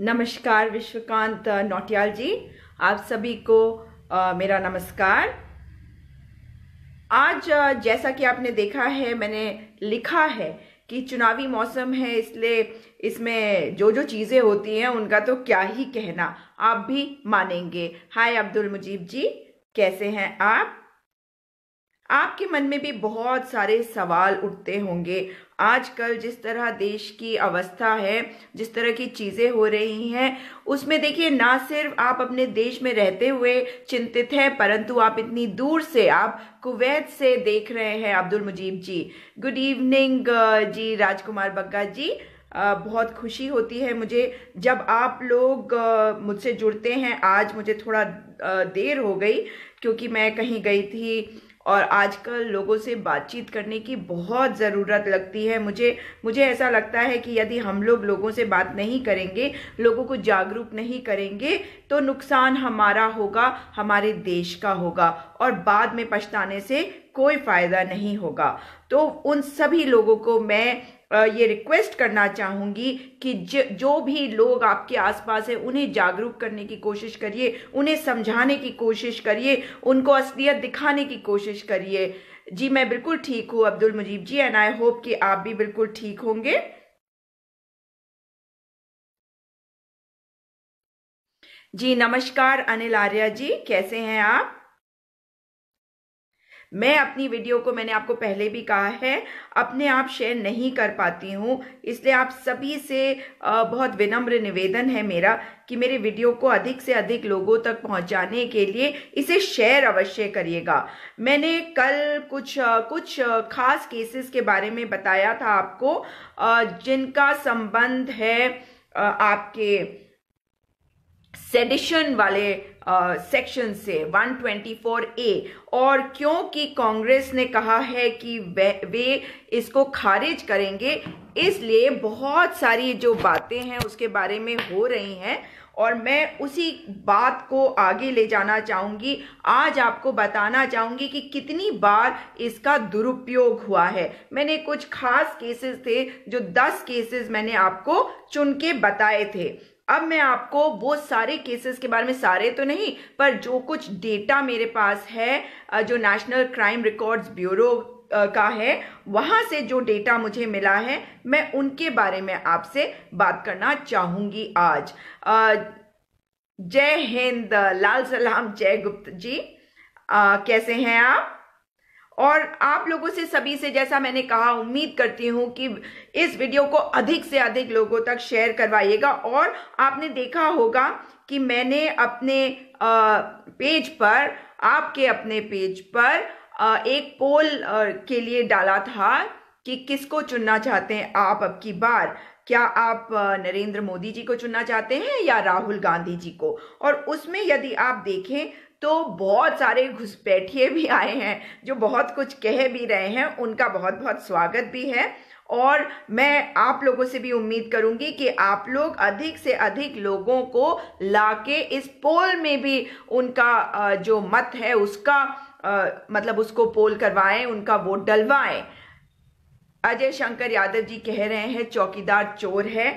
नमस्कार विश्वकांत नौटियाल जी आप सभी को आ, मेरा नमस्कार। आज जैसा कि आपने देखा है मैंने लिखा है कि चुनावी मौसम है इसलिए इसमें जो जो चीज़ें होती हैं उनका तो क्या ही कहना आप भी मानेंगे। हाय अब्दुल मुजीब जी कैसे हैं आप? आपके मन में भी बहुत सारे सवाल उठते होंगे आजकल जिस तरह देश की अवस्था है, जिस तरह की चीज़ें हो रही हैं, उसमें देखिए ना सिर्फ़ आप अपने देश में रहते हुए चिंतित हैं, परंतु आप इतनी दूर से आप कुवैत से देख रहे हैं, अब्दुल मुजीब जी। Good evening ji, Rajkumar Bagga ji. बहुत खुशी होती है मुझे जब आप लोग मुझसे जुड़ते हैं। आज मुझे थोड़ा देर हो गई, क्योंकि मैं कहीं गई थी और आजकल लोगों से बातचीत करने की बहुत ज़रूरत लगती है। मुझे मुझे ऐसा लगता है कि यदि हम लोग लोगों से बात नहीं करेंगे, लोगों को जागरूक नहीं करेंगे तो नुकसान हमारा होगा, हमारे देश का होगा और बाद में पछताने से कोई फ़ायदा नहीं होगा। तो उन सभी लोगों को मैं ये रिक्वेस्ट करना चाहूँगी कि जो भी लोग आपके आसपास है, उन्हें जागरूक करने की कोशिश करिए, उन्हें समझाने की कोशिश करिए, उनको असलियत दिखाने की कोशिश करिए। जी, मैं बिल्कुल ठीक हूँ, Abdul Mujib ji and I hope कि आप भी बिल्कुल ठीक होंगे। जी, नमस्कार, अनिल आर्या जी, कैसे हैं आप? मैं अपनी वीडियो को मैंने आपको पहले भी कहा है, अपने आप शेयर नहीं कर पाती हूँ। इसलिए आप सभी से बहुत विनम्र निवेदन है मेरा कि मेरे वीडियो को अधिक से अधिक लोगों तक पहुँचाने के लिए इसे शेयर अवश्य करिएगा। मैंने कल कुछ कुछ खास केसेस के बारे में बताया था आपको जिनका संबंध है आपके सेडिशन वाले सेक्शन से 124 ए और क्योंकि कांग्रेस ने कहा है कि वे, वे इसको खारिज करेंगे इसलिए बहुत सारी जो बातें हैं उसके बारे में हो रही हैं और मैं उसी बात को आगे ले जाना चाहूँगी। आज आपको बताना चाहूँगी कि कितनी बार इसका दुरुपयोग हुआ है। मैंने कुछ खास केसेस थे जो 10 केसेस मैंने आपको चुन के बताए थे। अब मैं आपको वो सारे केसेस के बारे में सारे तो नहीं पर जो कुछ डेटा मेरे पास है जो नेशनल क्राइम रिकॉर्ड्स ब्यूरो का है वहाँ से जो डेटा मुझे मिला है मैं उनके बारे में आपसे बात करना चाहूँगी आज। जय हिंद लाल सलाम जय गुप्त जी। आ, कैसे हैं आप? और आप लोगों से, सभी से जैसा मैंने कहा, उम्मीद करती हूँ कि इस वीडियो को अधिक से अधिक लोगों तक शेयर करवाइएगा। और आपने देखा होगा कि मैंने अपने पेज पर, आपके अपने पेज पर एक पोल के लिए डाला था कि किसको चुनना चाहते हैं आप अब की बार। क्या आप नरेंद्र मोदी जी को चुनना चाहते हैं या राहुल गांधी जी को? और उसमें यदि आप देखें तो बहुत सारे घुसपैठिए भी आए हैं, जो बहुत कुछ कह भी रहे हैं, उनका बहुत बहुत स्वागत भी है। और मैं आप लोगों से भी उम्मीद करूँगी कि आप लोग अधिक से अधिक लोगों को लाके इस पोल में भी उनका जो मत है, उसका मतलब उसको पोल करवाएँ, उनका वोट डलवाएँ। अजय शंकर यादव जी कह रहे हैं, चौकीदार चोर है।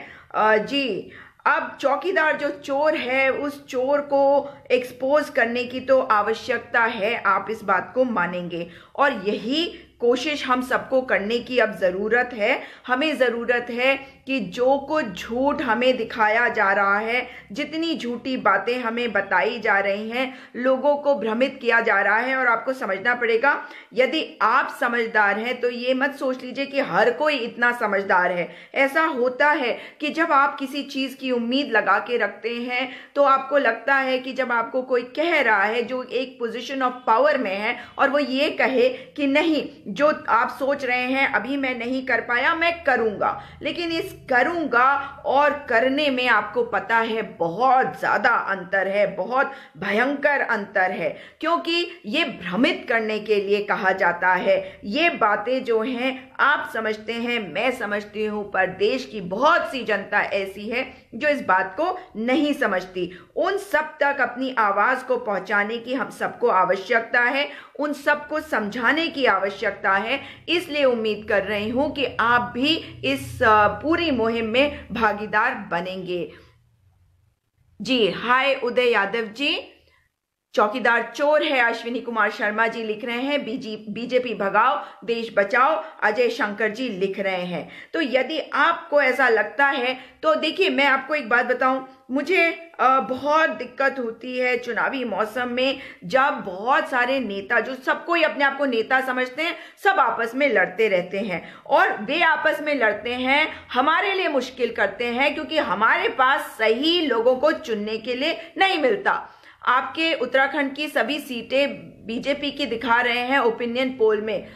जी अब चौकीदार जो चोर है, उस चोर को एक्सपोज करने की तो आवश्यकता है, आप इस बात को मानेंगे। और यही कोशिश हम सबको करने की अब ज़रूरत है। हमें ज़रूरत है कि जो कुछ झूठ हमें दिखाया जा रहा है, जितनी झूठी बातें हमें बताई जा रही हैं, लोगों को भ्रमित किया जा रहा है और आपको समझना पड़ेगा, यदि आप समझदार हैं तो ये मत सोच लीजिए कि हर कोई इतना समझदार है। ऐसा होता है कि जब आप किसी चीज़ की उम्मीद लगा के रखते हैं तो आपको लगता है कि जब आपको कोई कह रहा है जो एक पोजिशन ऑफ़ पावर में है और वो ये कहे कि नहीं, जो आप सोच रहे हैं, अभी मैं नहीं कर पाया, मैं करूँगा। लेकिन इस करूँगा और करने में आपको पता है, बहुत ज़्यादा अंतर है, बहुत भयंकर अंतर है। क्योंकि ये भ्रमित करने के लिए कहा जाता है। ये बातें जो हैं, आप समझते हैं, मैं समझती हूँ, पर देश की बहुत सी जनता ऐसी है जो इस बात को नहीं समझती। उन सब तक अपनी आवाज़ को पहुँचाने की हम सबको आवश्यकता है उन सबको समझाने की आवश्यकता है। इसलिए उम्मीद कर रही हूँ कि आप भी इस पूरी मुहिम में भागीदार बनेंगे। जी, हाय उदय यादव जी। चौकीदार चोर है अश्विनी कुमार शर्मा जी लिख रहे हैं। बीजी, बीजेपी भगाओ, देश बचाओ, अजय शंकर जी लिख रहे हैं। तो यदि आपको ऐसा लगता है तो देखिए, मैं आपको एक बात बताऊँ। मुझे बहुत दिक्कत होती है चुनावी मौसम में, जब बहुत सारे नेता, जो सबको ही अपने आप को नेता समझते हैं, सब आपस में लड़ते रहते हैं। और वे आपस में लड़ते हैं, हमारे लिए मुश्किल करते हैं, क्योंकि हमारे पास सही लोगों को चुनने के लिए नहीं मिलता। आपके उत्तराखंड की सभी सीटें बीजेपी की दिखा रहे हैं ओपिनियन पोल में।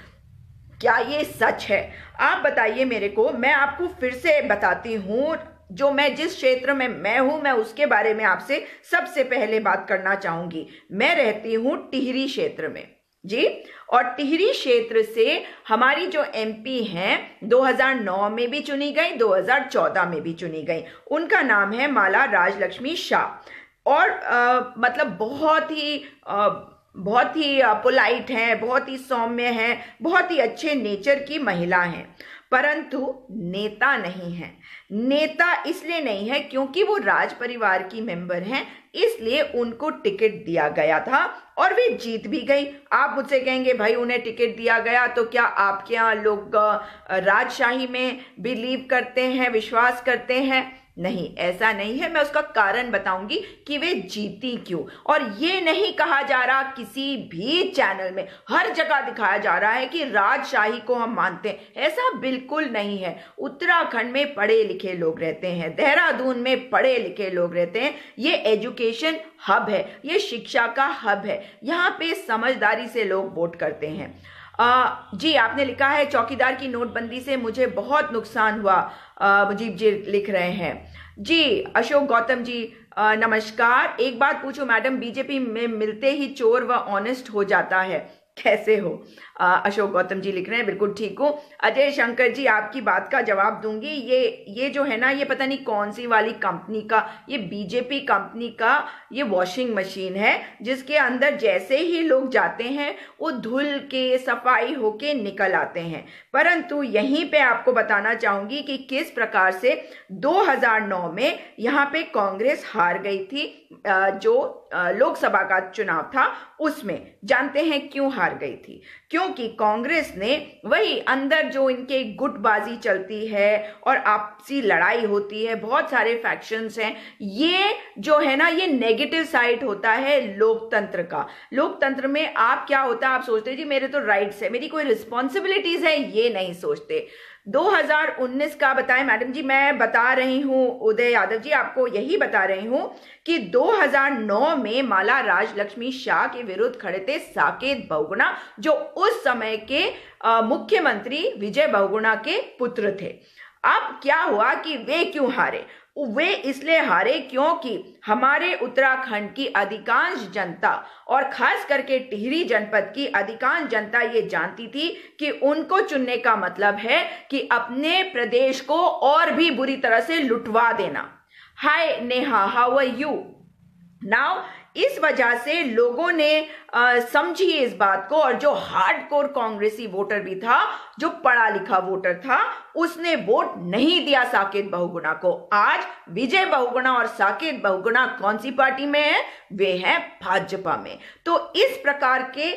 क्या ये सच है? आप बताइए मेरे को, मैं आपको फिर से बताती हूँ। जो मैं जिस क्षेत्र में मैं हूँ मैं उसके बारे में आपसे सबसे पहले बात करना चाहूँगी। मैं रहती हूँ टिहरी क्षेत्र में। जी? और टिहरी क्षेत्र से हमारी जो एमपी हैं 2009 में भी चुनी गई 2014 में भी चुनी गई। उनका नाम है माला राजलक्ष्मी शाह। और आ, मतलब बहुत ही आ, बहुत ही पोलाइट हैं बहुत ही सौम्य हैं बहुत ही अच्छे नेचर की महिला हैं। परंतु नेता नहीं है। नेता इसलिए नहीं है क्योंकि वो राज परिवार की मेंबर हैं, इसलिए उनको टिकट दिया गया था और वे जीत भी गई। आप मुझसे कहेंगे, भाई, उन्हें टिकट दिया गया तो क्या आपके यहाँ लोग राजशाही में बिलीव करते हैं, विश्वास करते हैं? नहीं, ऐसा नहीं है। मैं उसका कारण बताऊँगी कि वे जीती क्यों। और ये नहीं कहा जा रहा किसी भी चैनल में। हर जगह दिखाया जा रहा है कि राजशाही को हम मानते हैं। ऐसा बिल्कुल नहीं है। उत्तराखंड में पढ़े लिखे लोग रहते हैं। देहरादून में पढ़े लिखे लोग रहते हैं। ये एजुकेशन हब है। ये शिक्षा का हब है। यहाँ पे समझदारी से लोग वोट करते हैं। जी, आपने लिखा है, चौकीदार की नोटबंदी से मुझे बहुत नुकसान हुआ मुजीब जी लिख रहे हैं। जी, अशोक गौतम जी नमस्कार। एक बात पूछो, मैडम, बीजेपी में मिलते ही चोर व ऑनेस्ट हो जाता है। कैसे हो? अशोक गौतम जी लिख रहे हैं, बिल्कुल ठीक हो। अजय शंकर जी, आपकी बात का जवाब दूँगी। ये ये जो है ना, ये पता नहीं कौन सी वाली कंपनी का, ये बीजेपी कंपनी का ये वॉशिंग मशीन है, जिसके अंदर जैसे ही लोग जाते हैं, वो धुल के, सफ़ाई होके निकल आते हैं। परंतु यहीं पे आपको बताना चाहूँगी कि किस प्रकार से 2009 में यहाँ पे कांग्रेस हार गई थी जो लोकसभा का चुनाव था, उसमें। जानते हैं क्यों हार गई थी? क्योंकि कांग्रेस ने वही अंदर जो इनके गुटबाजी चलती है और आपसी लड़ाई होती है, बहुत सारे फैक्शंस हैं, ये जो है ना, ये नेगेटिव साइड होता है लोकतंत्र का। लोकतंत्र में आप क्या होता है, आप सोचते जी, मेरे तो राइट्स है, मेरी कोई रिस्पॉन्सिबिलिटीज है, ये नहीं सोचते। 2019 का बताएँ। मैडम जी, मैं बता रही हूँ, उदय यादव जी, आपको यही बता रही हूँ कि 2009 में माला राजलक्ष्मी शाह के विरुद्ध खड़े थे साकेत बहुगुणा, जो उस समय के मुख्यमंत्री विजय बहुगुणा के पुत्र थे। अब क्या हुआ कि वे क्यों हारे? वे इसलिए हारे क्योंकि हमारे उत्तराखंड की अधिकांश जनता और खास करके टिहरी जनपद की अधिकांश जनता ये जानती थी कि उनको चुनने का मतलब है कि अपने प्रदेश को और भी बुरी तरह से लुटवा देना। Hi Neha how are you now इस वजह से लोगों ने समझी इस बात को और जो हार्ड कोर कांग्रेसी वोटर भी था, जो पढ़ा लिखा वोटर था, उसने वोट नहीं दिया साकेत बहुगुणा को। आज विजय बहुगुणा और साकेत बहुगुणा कौन सी पार्टी में है? वे हैं भाजपा में। तो इस प्रकार के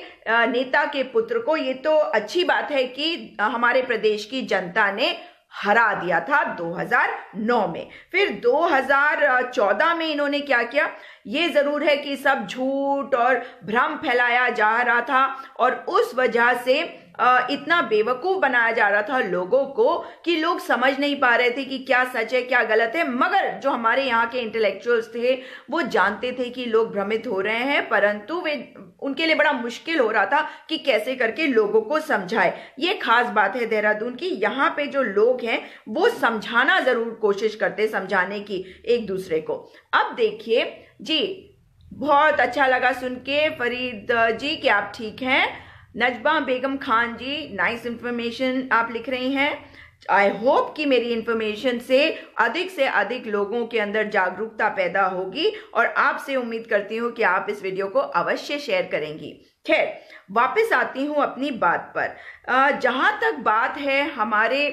नेता के पुत्र को ये तो अच्छी बात है कि हमारे प्रदेश की जनता ने हरा दिया था 2009 में। फिर 2014 में इन्होंने क्या किया? ये ज़रूर है कि सब झूठ और भ्रम फैलाया जा रहा था और उस वजह से इतना बेवकूफ़ बनाया जा रहा था लोगों को कि लोग समझ नहीं पा रहे थे कि क्या सच है, क्या गलत है। मगर जो हमारे यहाँ के इंटेलेक्चुअल्स थे, वो जानते थे कि लोग भ्रमित हो रहे हैं, परंतु वे, उनके लिए बड़ा मुश्किल हो रहा था कि कैसे करके लोगों को समझाए। ये खास बात है देहरादून की। यहाँ पे जो लोग हैं, वो समझाना ज़रूर कोशिश करते समझाने की एक दूसरे को। अब देखिए, जी, बहुत अच्छा लगा सुन के। फरीद जी कि आप ठीक हैं? नजबा बेगम खान जी नाइस इंफॉर्मेशन आप लिख रही हैं। आई होप कि मेरी इंफॉर्मेशन से अधिक से अधिक लोगों के अंदर जागरूकता पैदा होगी और आपसे उम्मीद करती हूँ कि आप इस वीडियो को अवश्य शेयर करेंगी। खैर, वापस आती हूँ अपनी बात पर। जहाँ तक बात है हमारे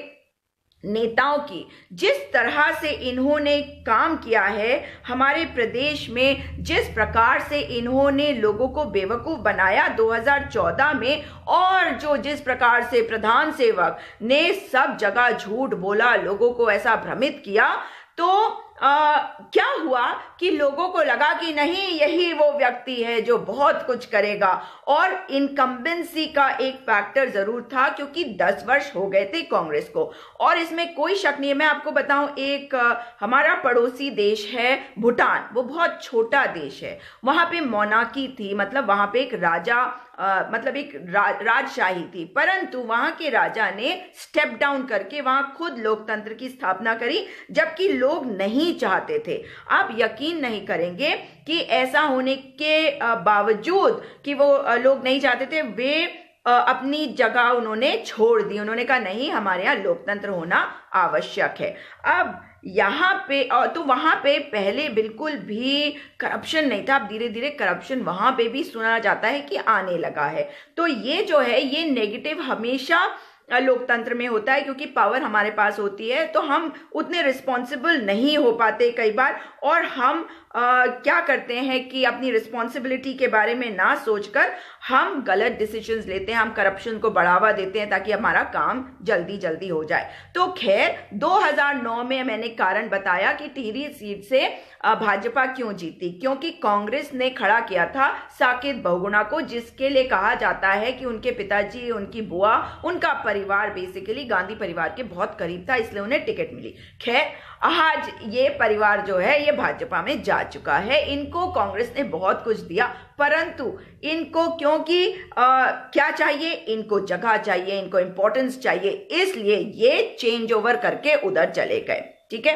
नेताओं की। जिस तरह से इन्होंने काम किया है, हमारे प्रदेश में जिस प्रकार से इन्होंने लोगों को बेवकूफ़ बनाया 2014 में, और जो जिस प्रकार से प्रधान सेवक ने सब जगह झूठ बोला, लोगों को ऐसा भ्रमित किया तो आ, क्या हुआ कि लोगों को लगा कि नहीं यही वो व्यक्ति है जो बहुत कुछ करेगा? और इनकम्बेंसी का एक फैक्टर ज़रूर था क्योंकि 10 वर्ष हो गए थे कांग्रेस को। और इसमें कोई शक नहीं है मैं आपको बताऊँ एक हमारा पड़ोसी देश है भूटान वो बहुत छोटा देश है। वहाँ पे मोनाकी थी मतलब वहाँ पे एक राजा आ, मतलब एक रा, राजशाही थी। परंतु वहाँ के राजा ने स्टेप डाउन करके वहाँ खुद लोकतंत्र की स्थापना करी जबकि लोग नहीं चाहते थे। आप यकीन नहीं करेंगे कि ऐसा होने के बावजूद कि वो लोग नहीं चाहते थे वे अपनी जगह उन्होंने छोड़ दी। उन्होंने कहा नहीं हमारे यहाँ लोकतंत्र होना आवश्यक है। अब यहाँ पे तो वहाँ पे पहले बिल्कुल भी करप्शन नहीं था। अब धीरे धीरे करप्शन वहाँ पे भी सुना जाता है कि आने लगा है। तो ये जो है, ये नेगेटिव हमेशा लोकतंत्र में होता है क्योंकि पावर हमारे पास होती है। तो हम उतने रिस्पॉन्सिबल नहीं हो पाते कई बार। और हम आ, क्या करते हैं कि अपनी रिस्पॉन्सिबिलिटी के बारे में ना सोचकर हम गलत डिसीजंस लेते हैं हम करप्शन को बढ़ावा देते हैं ताकि हमारा काम जल्दी जल्दी हो जाए। तो खैर 2009 में मैंने कारण बताया कि टिहरी सीट से भाजपा क्यों जीती? क्योंकि कांग्रेस ने खड़ा किया था साकेत बहुगुणा को जिसके लिए कहा जाता है कि उनके पिताजी उनकी बुआ उनका परिवार बेसिकली गांधी परिवार के बहुत करीब था इसलिए उन्हें टिकट मिली। खैर आज ये परिवार जो है ये भाजपा में जा चुका है। इनको कांग्रेस ने बहुत कुछ दिया परंतु इनको क्योंकि आ, क्या चाहिए? इनको जगह चाहिए इनको इंपॉर्टेंस चाहिए इसलिए ये चेंज ओवर करके उधर चले गए ठीक है?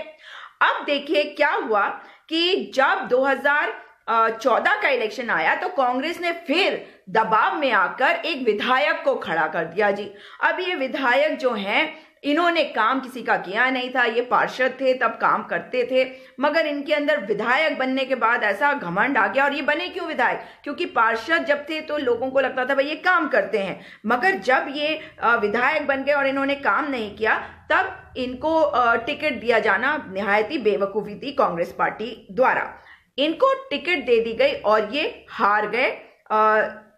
अब देखिए क्या हुआ कि जब 2014 का इलेक्शन आया तो कांग्रेस ने फिर दबाव में आकर एक विधायक को खड़ा कर दिया जी। अब ये विधायक जो हैं इन्होंने काम किसी का किया नहीं था, ये पार्षद थे, तब काम करते थे। मगर इनके अंदर विधायक बनने के बाद ऐसा घमंड आ गया, और ये बने क्यों विधायक? क्योंकि पार्षद जब थे तो लोगों को लगता था, भाई, ये काम करते हैं। मगर जब ये विधायक बन गए और इन्होंने काम नहीं किया, तब इनको टिकट दिया जाना निहायत ही बेवकूफ़ी थी कांग्रेस पार्टी द्वारा। इनको टिकट दे दी गई और ये हार गए।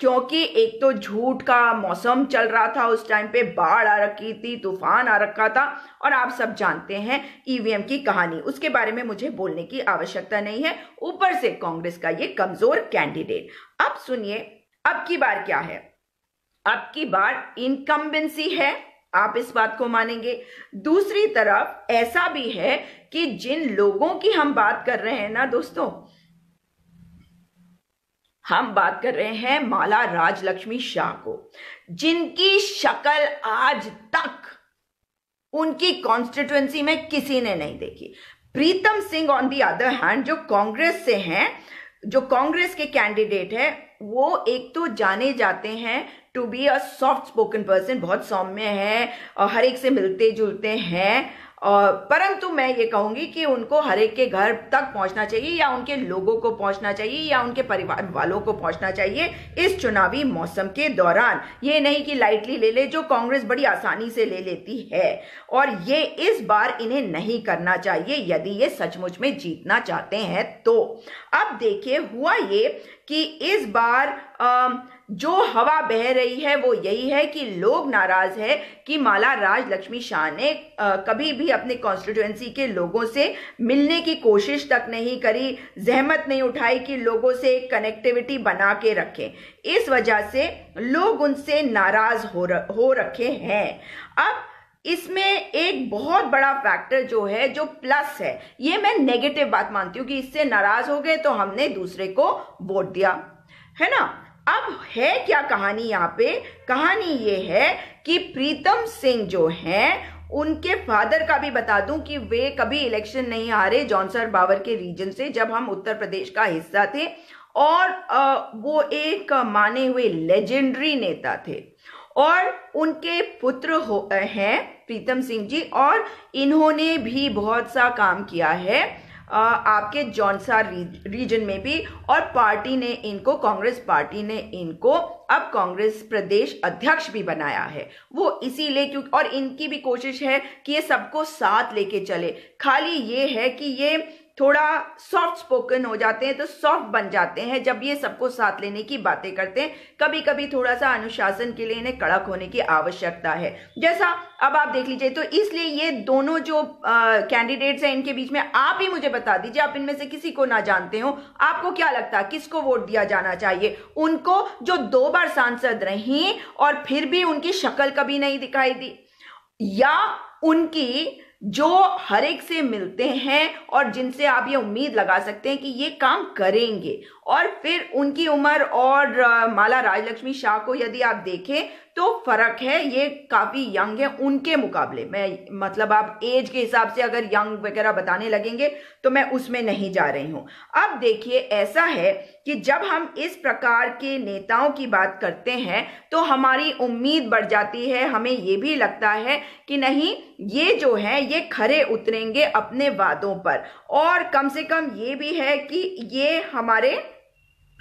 क्योंकि एक तो झूठ का मौसम चल रहा था, उस टाइम पे बाढ़ आ रखी थी, तूफ़ान आ रखा था, और आप सब जानते हैं ईवीएम की कहानी। उसके बारे में मुझे बोलने की आवश्यकता नहीं है। ऊपर से कांग्रेस का ये कमज़ोर कैंडिडेट अब सुनिए, अब की बार क्या है? अब की बार इनकम्बेंसी है, आप इस बात को मानेंगे। दूसरी तरफ़ ऐसा भी है कि जिन लोगों की हम बात कर रहे हैं ना दोस्तों हम बात कर रहे हैं माला राजलक्ष्मी शाह को, जिनकी शक्ल आज तक उनकी कॉन्स्टिट्युएंसी में किसी ने नहीं देखी। Pritam Singh on the other hand जो कांग्रेस से हैं, जो कांग्रेस के कैंडिडेट है, वो एक तो जाने जाते हैं to be a soft spoken person बहुत सौम्य है और हर एक से मिलते जुलते हैं। परंतु मैं ये कहूँगी कि उनको हर एक के घर तक पहुँचना चाहिए, या उनके लोगों को पहुँचना चाहिए, या उनके परिवार वालों को पहुँचना चाहिए इस चुनावी मौसम के दौरान। ये नहीं कि लाइटली ले ले, जो कांग्रेस बड़ी आसानी से ले लेती है। और ये इस बार इन्हें नहीं करना चाहिए, यदि ये सचमुच में जीतना चाहते हैं तो। अब देखिए, हुआ ये कि इस बार जो हवा बह रही है वो यही है कि लोग नाराज़ है कि माला राज लक्ष्मी शाह ने कभी भी अपने कॉन्स्टिट्युएंसी के लोगों से मिलने की कोशिश तक नहीं करी जहमत नहीं उठाई कि लोगों से कनेक्टिविटी बना के रखें। इस वजह से लोग उनसे नाराज़ हो र, हो रखे हैं। अब इसमें एक बहुत बड़ा फैक्टर जो है जो प्लस है ये मैं नेगेटिव बात मानती हूँ कि इससे नाराज़ हो गए तो हमने दूसरे को वोट दिया। है ना? अब है क्या कहानी यहाँ पे? कहानी ये है कि प्रीतम सिंह जो हैं, उनके फादर का भी बता दूँ कि वे कभी इलेक्शन नहीं हारे जॉनसर बावर के रीजन से, जब हम उत्तर प्रदेश का हिस्सा थे और वो एक माने हुए लेजेंडरी नेता थे। और उनके पुत्र हो, हैं प्रीतम सिंह जी और इन्होंने भी बहुत सा काम किया है। आपके जौनसा रीजन में भी, और पार्टी ने इनको, कांग्रेस पार्टी ने इनको, अब कांग्रेस प्रदेश अध्यक्ष भी बनाया है। वो इसीलिए क्योंकि और इनकी भी कोशिश है कि ये सबको साथ लेके चले। खाली ये है कि ये थोड़ा सॉफ्ट स्पोकन हो जाते हैं तो सॉफ्ट बन जाते हैं जब ये सबको साथ लेने की बातें करते हैं। कभी कभी थोड़ा सा अनुशासन के लिए इन्हें कड़क होने की आवश्यकता है। जैसा अब आप देख लीजिए तो इसलिए ये दोनों जो कैंडिडेट्स हैं, इनके बीच में आप ही मुझे बता दीजिए, आप इनमें से किसी को ना जानते हो। आपको क्या लगता है, किसको वोट दिया जाना चाहिए? उनको जो दो बार सांसद रही और फिर भी उनकी शक्ल कभी नहीं दिखाई दी, या उनकी जो हर एक से मिलते हैं और जिनसे आप ये उम्मीद लगा सकते हैं कि ये काम करेंगे। और फिर उनकी उम्र और माला राजलक्ष्मी शाह को यदि आप देखें तो फ़र्क है, ये काफ़ी यंग है, उनके मुकाबले। में मतलब आप एज के हिसाब से अगर यंग वगैरह बताने लगेंगे तो मैं उसमें नहीं जा रही हूँ। अब देखिए, ऐसा है कि जब हम इस प्रकार के नेताओं की बात करते हैं तो हमारी उम्मीद बढ़ जाती है, हमें ये भी लगता है कि नहीं, ये जो है, ये खरे उतरेंगे अपने वादों पर। और कम से कम ये भी है कि ये हमारे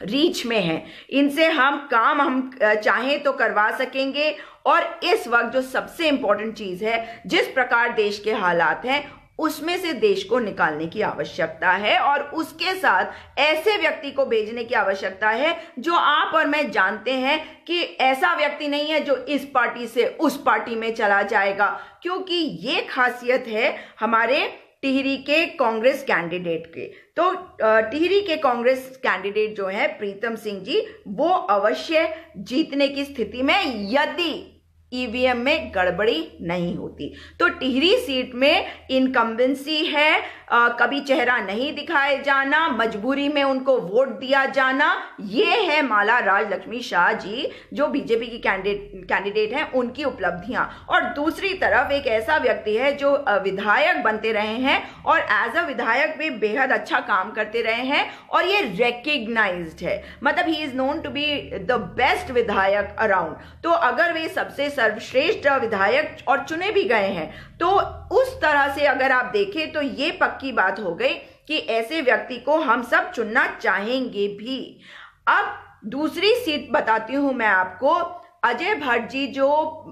रीच में है। इनसे हम काम हम चाहें तो करवा सकेंगे। और इस वक्त जो सबसे इंपॉर्टेंट चीज़ है, जिस प्रकार देश के हालात हैं, उसमें से देश को निकालने की आवश्यकता है और उसके साथ ऐसे व्यक्ति को भेजने की आवश्यकता है जो आप और मैं जानते हैं कि ऐसा व्यक्ति नहीं है जो इस पार्टी से उस पार्टी में चला जाएगा। क्योंकि ये खासियत है हमारे टिहरी के कांग्रेस कैंडिडेट के। तो टिहरी के कांग्रेस कैंडिडेट जो है प्रीतम सिंह जी, वो अवश्य जीतने की स्थिति में यदि ईवीएम में गड़बड़ी नहीं होती। तो टिहरी सीट में इनकम्बेंसी है आ, कभी चेहरा नहीं दिखाए जाना मजबूरी में उनको वोट दिया जाना ये है माला राज लक्ष्मी शाह जी जो बीजेपी की कैंडिडेट कैंडिडेट हैं उनकी उपलब्धियाँ। और दूसरी तरफ़ एक ऐसा व्यक्ति है जो विधायक बनते रहे हैं और एज अ विधायक भी बेहद अच्छा काम करते रहे हैं और ये रिकग्नाइज्ड है। मतलब he is known to be the best विधायक अराउंड तो अगर वे सबसे सर्वश्रेष्ठ विधायक और चुने भी गए हैं। तो उस तरह से अगर आप देखें तो ये पक्की बात हो गई कि ऐसे व्यक्ति को हम सब चुनना चाहेंगे भी। अब दूसरी सीट बताती हूँ मैं आपको। अजय भट्ट जी जो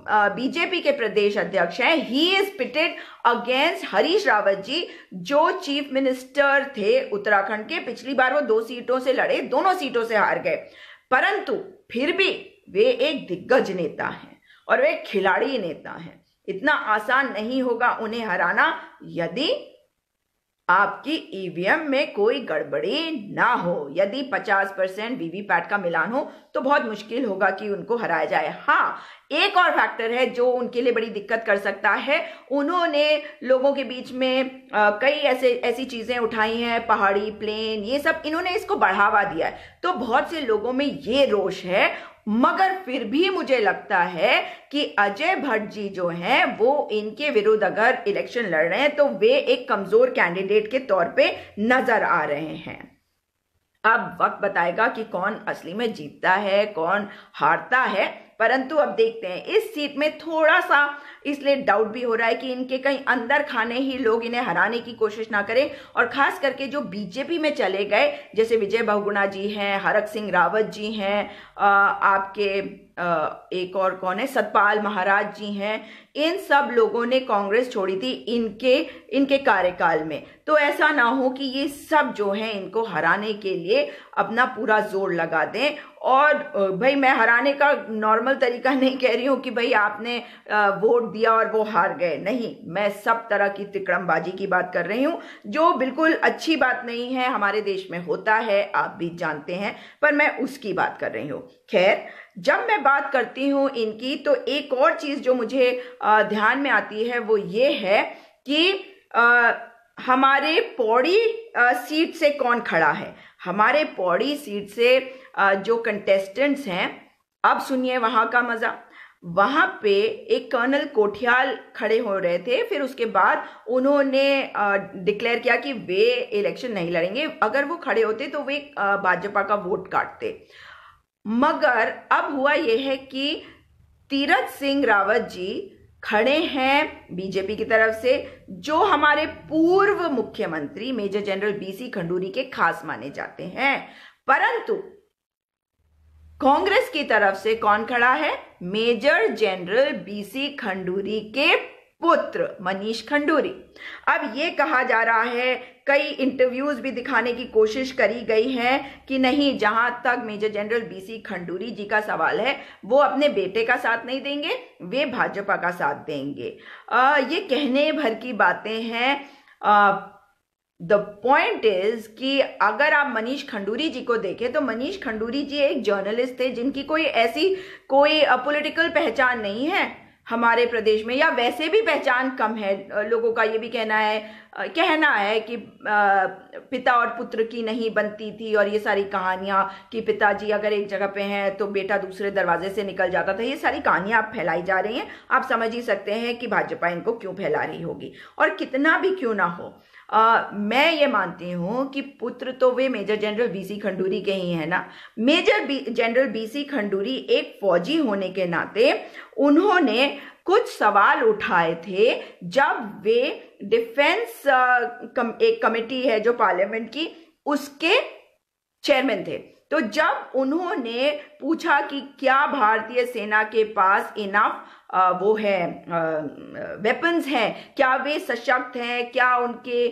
बीजेपी के प्रदेश अध्यक्ष हैं he is pitted against Harish Rawat ji, जो चीफ मिनिस्टर थे उत्तराखंड के। पिछली बार वो दो सीटों से लड़े, दोनों सीटों से हार गए। परंतु फिर भी वे एक दिग्गज नेता हैं। और वे खिलाड़ी नेता हैं। इतना आसान नहीं होगा उन्हें हराना यदि आपकी ईवीएम में कोई गड़बड़ी ना हो। यदि 50 परसेंट वीवीपैट का मिलान हो तो बहुत मुश्किल होगा कि उनको हराया जाए। हाँ एक और फैक्टर है जो उनके लिए बड़ी दिक्कत कर सकता है। उन्होंने लोगों के बीच में आ, कई ऐसे ऐसी चीज़ें उठाई हैं पहाड़ी प्लेन ये सब इन्होंने इसको बढ़ावा दिया है। तो बहुत से लोगों में ये रोष है मगर फिर भी मुझे लगता है कि अजय भट्ट जी जो हैं, वो इनके विरुद्ध अगर इलेक्शन लड़ रहे हैं तो वे एक कमज़ोर कैंडिडेट के तौर पे नज़र आ रहे हैं। अब वक्त बताएगा कि कौन असली में जीतता है, कौन हारता है, परंतु अब देखते हैं। इस सीट में थोड़ा सा इसलिए डाउट भी हो रहा है कि इनके कहीं अंदर खाने ही लोग इन्हें हराने की कोशिश ना करें। और खास करके जो बीजेपी में चले गए, जैसे विजय बहुगुणा जी हैं, हरक सिंह रावत जी हैं आपके एक और कौन है? सतपाल महाराज जी हैं। इन सब लोगों ने कांग्रेस छोड़ी थी इनके इनके कार्यकाल में। तो ऐसा ना हो कि ये सब जो है इनको हराने के लिए अपना पूरा ज़ोर लगा दें और भाई मैं हराने का नॉर्मल तरीका नहीं कह रही हूँ कि भाई आपने वोट दिया और वो हार गए। नहीं मैं सब तरह की तिकड़मबाजी की बात कर रही हूँ जो बिल्कुल अच्छी बात नहीं है हमारे देश में होता है आप भी जानते हैं पर मैं उसकी बात कर रही हूँ। खैर जब मैं बात करती हूँ इनकी तो एक और चीज़ जो मुझे ध्यान में आती है वो ये है कि आ, हमारे पौड़ी सीट से कौन खड़ा है? हमारे पौड़ी सीट से जो कंटेस्टेंट्स हैं, अब सुनिए वहाँ का मज़ा। वहाँ पे एक कर्नल कोठियाल खड़े हो रहे थे, फिर उसके बाद उन्होंने डिक्लेयर किया कि वे इलेक्शन नहीं लड़ेंगे। अगर वो खड़े होते तो वे भाजपा का वोट काटते। मगर अब हुआ यह है कि तीरथ सिंह रावत जी खड़े हैं बीजेपी की तरफ़ से, जो हमारे पूर्व मुख्यमंत्री, मेजर जनरल बीसी खंडूरी के खास माने जाते हैं। परंतु कांग्रेस की तरफ़ से कौन खड़ा है? मेजर जनरल बीसी खंडूरी के पुत्र मनीष खंडूरी। अब ये कहा जा रहा है कई इंटरव्यूज़ भी दिखाने की कोशिश करी गई है कि नहीं जहाँ तक major general BC Khanduri ji का सवाल है वो अपने बेटे का साथ नहीं देंगे वे भाजपा का साथ देंगे। आ, ये कहने भर की बातें हैं। द पॉइंट इज़ कि अगर आप मनीष खंडूरी जी को देखें तो मनीष खंडूरी जी एक जर्नलिस्ट थे जिनकी कोई ऐसी कोई पॉलिटिकल पहचान नहीं है। हमारे प्रदेश में, या वैसे भी पहचान कम है? लोगों का ये भी कहना है कहना है कि पिता और पुत्र की नहीं बनती थी और ये सारी कहानियाँ कि पिताजी अगर एक जगह पे हैं तो बेटा दूसरे दरवाजे से निकल जाता था, ये सारी कहानियाँ आप फैलाई जा रही हैं। आप समझ ही सकते हैं कि भाजपा इनको क्यों फैला रही होगी और कितना भी क्यों ना हो। आ, मैं ये मानती हूँ कि पुत्र तो वे मेजर जनरल बीसी खंडूरी के ही है ना। Major B, general BC Khanduri एक फौजी होने के नाते उन्होंने कुछ सवाल उठाए थे जब वे डिफेंस कम, एक कमेटी है जो पार्लियामेंट की उसके चेयरमैन थे। तो जब उन्होंने पूछा कि क्या भारतीय सेना के पास इनफ वो है वेपन्स हैं। क्या वे सशक्त हैं? क्या उनके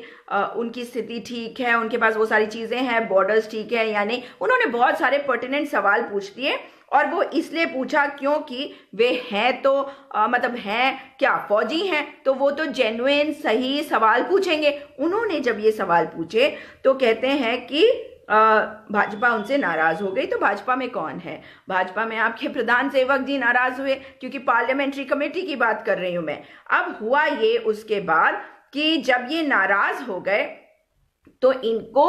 उनकी स्थिति ठीक है? उनके पास वो सारी चीज़ें हैं बॉर्डर्स ठीक है यानी उन्होंने बहुत सारे पर्टिनेंट सवाल पूछ लिए और वो इसलिए पूछा क्योंकि वे हैं तो आ, मतलब हैं क्या फौजी हैं? तो वो तो जेन्युइन सही सवाल पूछेंगे। उन्होंने जब ये सवाल पूछे तो कहते हैं कि भाजपा उनसे नाराज़ हो गई तो भाजपा में कौन है? भाजपा में आपके प्रधान सेवक जी नाराज़ हुए, क्योंकि पार्लियामेंट्री कमेटी की बात कर रही हूँ मैं। अब हुआ ये उसके बाद कि जब ये नाराज़ हो गए तो इनको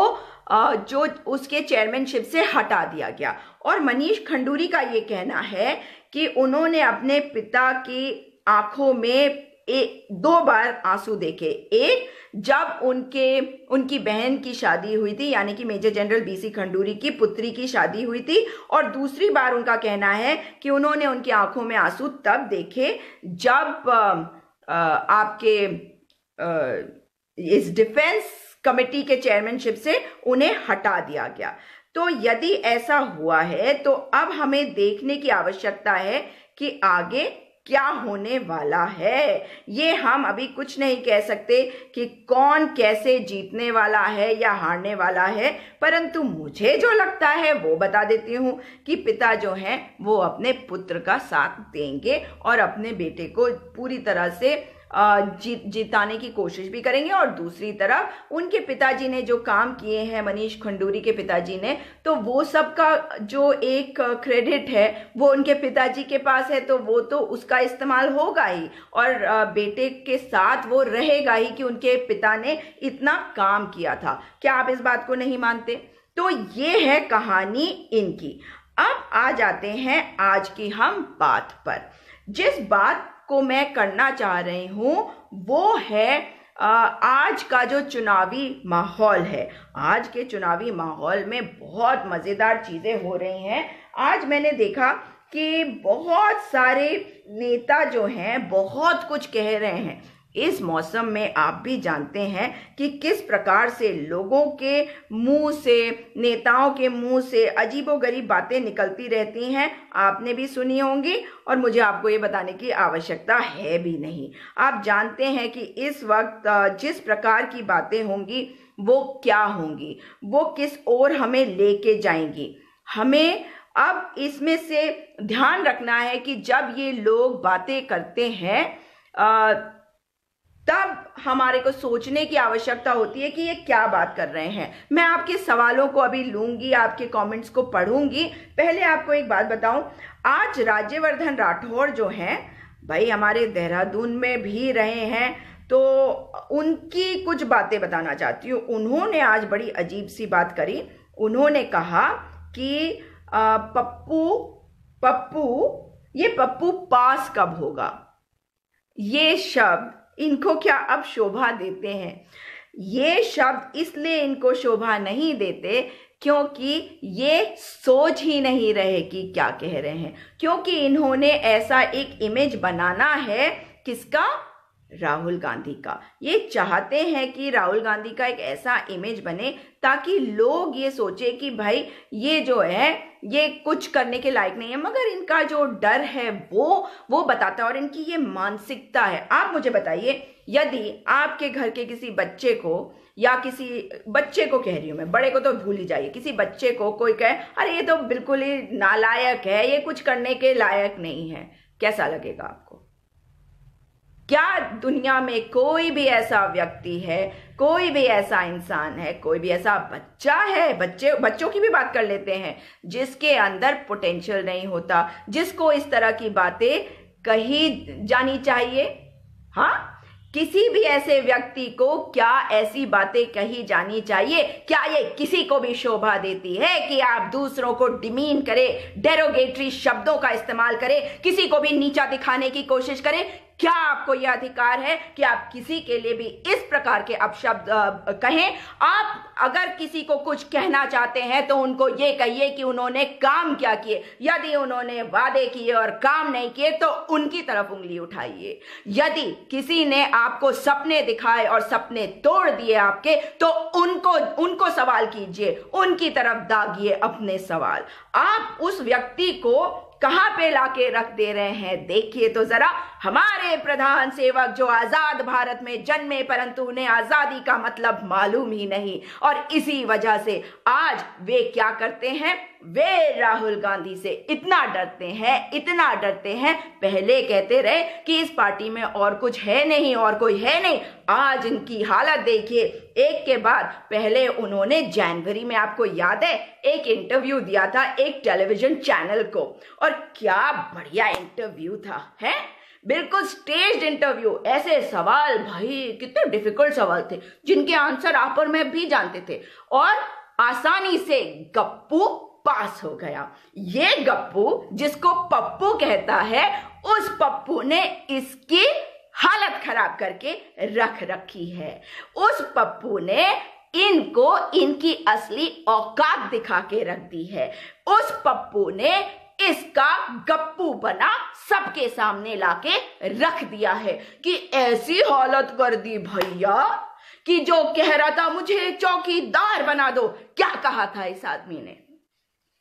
जो उसके चेयरमैनशिप से हटा दिया गया। और मनीष खंडूरी का ये कहना है कि उन्होंने अपने पिता की आँखों में एक दो बार आँसू देखे। एक जब उनके उनकी बहन की शादी हुई थी यानी कि मेजर जनरल बीसी खंडूरी की पुत्री की शादी हुई थी और दूसरी बार उनका कहना है कि उन्होंने उनकी आँखों में आँसू तब देखे जब आ, आपके आ, इस डिफेंस कमेटी के चेयरमैनशिप से उन्हें हटा दिया गया। तो यदि ऐसा हुआ है तो अब हमें देखने की आवश्यकता है कि आगे क्या होने वाला है? ये हम अभी कुछ नहीं कह सकते कि कौन कैसे जीतने वाला है या हारने वाला है, परंतु मुझे जो लगता है वो बता देती हूँ कि पिता जो हैं, वो अपने पुत्र का साथ देंगे और अपने बेटे को पूरी तरह से जीत जिताने की कोशिश भी करेंगे और दूसरी तरफ़ उनके पिताजी ने जो काम किए हैं, मनीष खंडूरी के पिताजी ने तो वो सब का जो एक क्रेडिट है, वो उनके पिताजी के पास है तो वो तो उसका इस्तेमाल होगा ही। और बेटे के साथ वो रहेगा ही कि उनके पिता ने इतना काम किया था। क्या आप इस बात को नहीं मानते? तो ये है कहानी इनकी। अब आ जाते हैं आज की हम बात पर। जिस बात को मैं करना चाह रही हूँ, वो है आज का जो चुनावी माहौल है। आज के चुनावी माहौल में बहुत मज़ेदार चीज़ें हो रही हैं। आज मैंने देखा कि बहुत सारे नेता जो हैं, बहुत कुछ कह रहे हैं। इस मौसम में आप भी जानते हैं कि किस प्रकार से लोगों के मुँह से, नेताओं के मुँह से अजीबोगरीब बातें निकलती रहती हैं, आपने भी सुनी होंगी और मुझे आपको ये बताने की आवश्यकता है भी नहीं। आप जानते हैं कि इस वक्त जिस प्रकार की बातें होंगी, वो क्या होंगी? वो किस ओर हमें लेके जाएँगी? हमें अब इसमें से ध्यान रखना है कि जब ये लोग बातें करते हैं तब हमारे को सोचने की आवश्यकता होती है कि ये क्या बात कर रहे हैं। मैं आपके सवालों को अभी लूँगी, आपके कमेंट्स को पढ़ूँगी। पहले आपको एक बात बताऊँ, आज राज्यवर्धन राठौर जो हैं, भाई हमारे देहरादून में भी रहे हैं तो उनकी कुछ बातें बताना चाहती हूँ। उन्होंने आज बड़ी अजीब सी बात करी। उन्होंने कहा कि पप्पू पप्पू, ये पप्पू पास कब होगा? ये शब्द इनको क्या अब शोभा देते हैं? ये शब्द इसलिए इनको शोभा नहीं देते क्योंकि ये सोच ही नहीं रहे कि क्या कह रहे हैं। क्योंकि इन्होंने ऐसा एक इमेज बनाना है किसका? राहुल गांधी का। ये चाहते हैं कि राहुल गांधी का एक ऐसा इमेज बने ताकि लोग ये सोचे कि भाई ये जो है ये कुछ करने के लायक नहीं है, मगर इनका जो डर है वो वो बताता है और इनकी ये मानसिकता है। आप मुझे बताइए, यदि आपके घर के किसी बच्चे को या किसी बच्चे को कह रही हूँ मैं, बड़े को तो भूल ही जाइए, किसी बच्चे को कोई कहे, अरे, ये तो बिल्कुल ही नालायक है, ये कुछ करने के लायक नहीं है। कैसा लगेगा आपको? क्या दुनिया में कोई भी ऐसा व्यक्ति है, कोई भी ऐसा इंसान है, कोई भी ऐसा बच्चा है, बच्चे, बच्चों की भी बात कर लेते हैं, जिसके अंदर पोटेंशियल नहीं होता, जिसको इस तरह की बातें कही जानी चाहिए? हाँ? किसी भी ऐसे व्यक्ति को क्या ऐसी बातें कही जानी चाहिए? क्या ये किसी को भी शोभा देती है कि आप दूसरों को डिमीन करें डेरोगेटरी शब्दों का इस्तेमाल करें, किसी को भी नीचा दिखाने की कोशिश करें? क्या आपको यह अधिकार है कि आप किसी के लिए भी इस प्रकार के अपशब्द कहें? आप अगर किसी को कुछ कहना चाहते हैं तो उनको ये कहिए कि उन्होंने काम क्या किए। यदि उन्होंने वादे किए और काम नहीं किए तो उनकी तरफ़ उंगली उठाइए। यदि किसी ने आपको सपने दिखाए और सपने तोड़ दिए आपके तो उनको उनको सवाल कीजिए। उनकी तरफ़ दागिए अपने सवाल। आप उस व्यक्ति को कहाँ पे लाके रख दे रहे हैं? देखिए तो जरा, हमारे प्रधान सेवक जो आज़ाद भारत में जन्मे, परंतु उन्हें आज़ादी का मतलब मालूम ही नहीं। और इसी वजह से आज वे क्या करते हैं? वे राहुल गांधी से इतना डरते हैं, इतना डरते हैं। पहले कहते रहे कि इस पार्टी में और कुछ है नहीं, और कोई है नहीं। आज इनकी हालत देखिए। एक के बाद पहले उन्होंने जनवरी में, आपको याद है, एक इंटरव्यू दिया था एक टेलीविज़न चैनल को। और क्या बढ़िया इंटरव्यू था, है? बिल्कुल स्टेज इंटरव्यू। ऐसे सवाल भाई, कितने डिफ़िकल्ट सवाल थे, जिनके आंसर आप और मैं भी जानते थे। और आसानी से गप्पू पास हो गया। ये गप्पू जिसको पप्पू कहता है, उस पप्पू ने इसकी हालत खराब करके रख रखी है। उस पप्पू ने इनको, इनकी असली औकात दिखा के रख दी है। उस पप्पू ने इसका गप्पू बना सबके सामने लाके रख दिया है कि ऐसी हालत कर दी भैया कि जो कह रहा था, मुझे चौकीदार बना दो। क्या कहा था इस आदमी ने?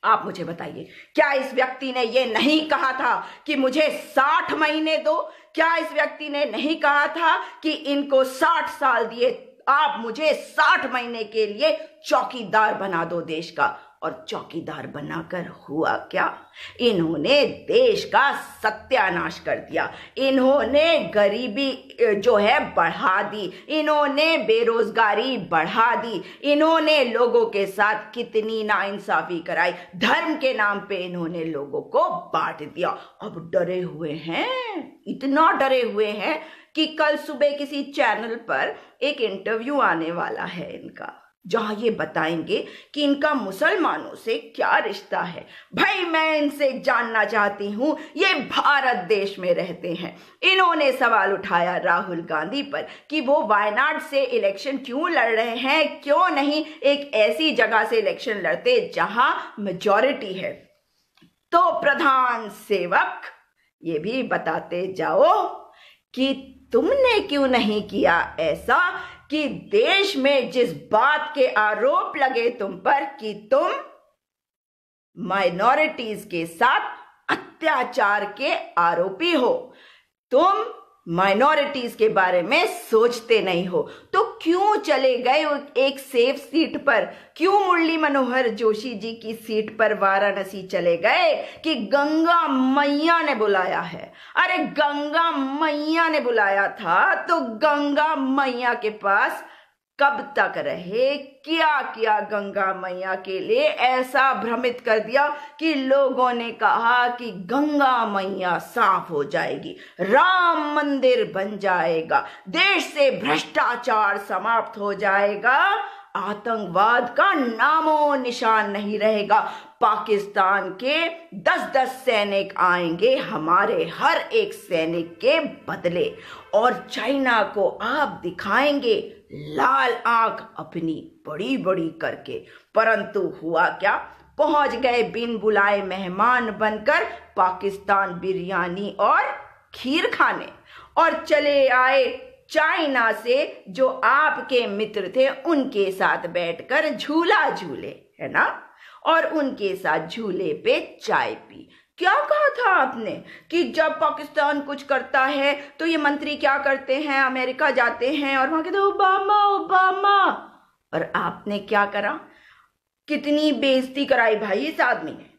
आप मुझे बताइए, क्या इस व्यक्ति ने यह नहीं कहा था कि मुझे साठ महीने दो? क्या इस व्यक्ति ने नहीं कहा था कि इनको साठ साल दिए? आप मुझे साठ महीने के लिए चौकीदार बना दो देश का। और चौकीदार बनाकर हुआ क्या? इन्होंने देश का सत्यानाश कर दिया। इन्होंने गरीबी जो है, बढ़ा दी। इन्होंने बेरोजगारी बढ़ा दी। इन्होंने लोगों के साथ कितनी नाइंसाफी कराई। धर्म के नाम पे इन्होंने लोगों को बांट दिया। अब डरे हुए हैं? इतना डरे हुए हैं कि कल सुबह किसी चैनल पर एक इंटरव्यू आने वाला है इनका। जहाँ ये बताएँगे कि इनका मुसलमानों से क्या रिश्ता है। भाई, मैं इनसे जानना चाहती हूँ, ये भारत देश में रहते हैं। इन्होंने सवाल उठाया राहुल गांधी पर कि वो वायनाड से इलेक्शन क्यों लड़ रहे हैं? क्यों नहीं एक ऐसी जगह से इलेक्शन लड़ते जहाँ मेजोरिटी है? तो प्रधान सेवक, ये भी बताते जाओ कि तुमने क्यों नहीं किया ऐसा? कि देश में जिस बात के आरोप लगे तुम पर कि तुम माइनॉरिटीज के साथ अत्याचार के आरोपी हो, तुम माइनॉरिटीज के बारे में सोचते नहीं हो। तो क्यों चले गए एक सेफ़ सीट पर? क्यों मुरली मनोहर जोशी जी की सीट पर वाराणसी चले गए कि गंगा मैया ने बुलाया है? अरे गंगा मैया ने बुलाया था तो गंगा मैया के पास कब तक रहे? क्या किया गंगा मैया के लिए? ऐसा भ्रमित कर दिया कि लोगों ने कहा कि गंगा मैया साफ़ हो जाएगी, राम मंदिर बन जाएगा, देश से भ्रष्टाचार समाप्त हो जाएगा। आतंकवाद का नामो निशान नहीं रहेगा। पाकिस्तान के दस दस सैनिक आएँगे हमारे हर एक सैनिक के बदले। और चाइना को आप दिखाएँगे लाल आँख अपनी बड़ी बड़ी करके। परंतु हुआ क्या? पहुँच गए बिन बुलाए मेहमान बनकर पाकिस्तान बिरयानी और खीर खाने। और चले आए चाइना से जो आपके मित्र थे, उनके साथ बैठकर झूला झूले, है ना? और उनके साथ झूले पे चाय पी। क्या कहा था आपने कि जब पाकिस्तान कुछ करता है तो ये मंत्री क्या करते हैं? अमेरिका जाते हैं और वहाँ कहते ओबामा ओबामा। और आपने क्या करा? कितनी बेइज्जती कराई भाई इस आदमी ने।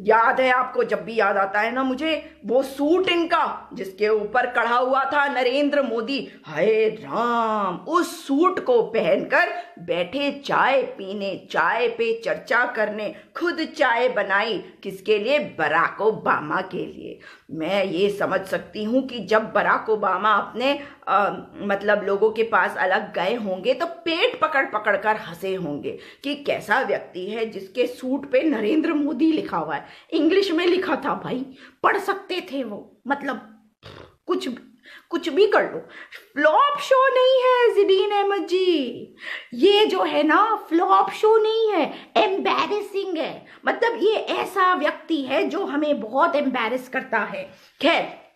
याद है आपको, जब भी याद आता है ना मुझे वो सूट इनका जिसके ऊपर कढ़ा हुआ था नरेंद्र मोदी। हाय राम उस सूट को पहनकर बैठे चाय पीने चाय पे चर्चा करने खुद चाय बनाई। किसके लिए? बराक ओबामा के लिए। मैं ये समझ सकती हूँ कि जब बराक ओबामा अपने आ, मतलब लोगों के पास अलग गए होंगे तो पेट पकड़ पकड़ कर हंसे होंगे कि कैसा व्यक्ति है जिसके सूट पे नरेंद्र मोदी लिखा हुआ है। इंग्लिश में लिखा था भाई पढ़ सकते थे वो मतलब कुछ कुछ भी कर लो। फ्लॉप शो नहीं है, जिदीन अहमद जी। ये जो है ना फ्लॉप शो नहीं है एम्बेरसिंग है। मतलब ये ऐसा व्यक्ति है जो हमें बहुत एम्बेरस करता है। खैर,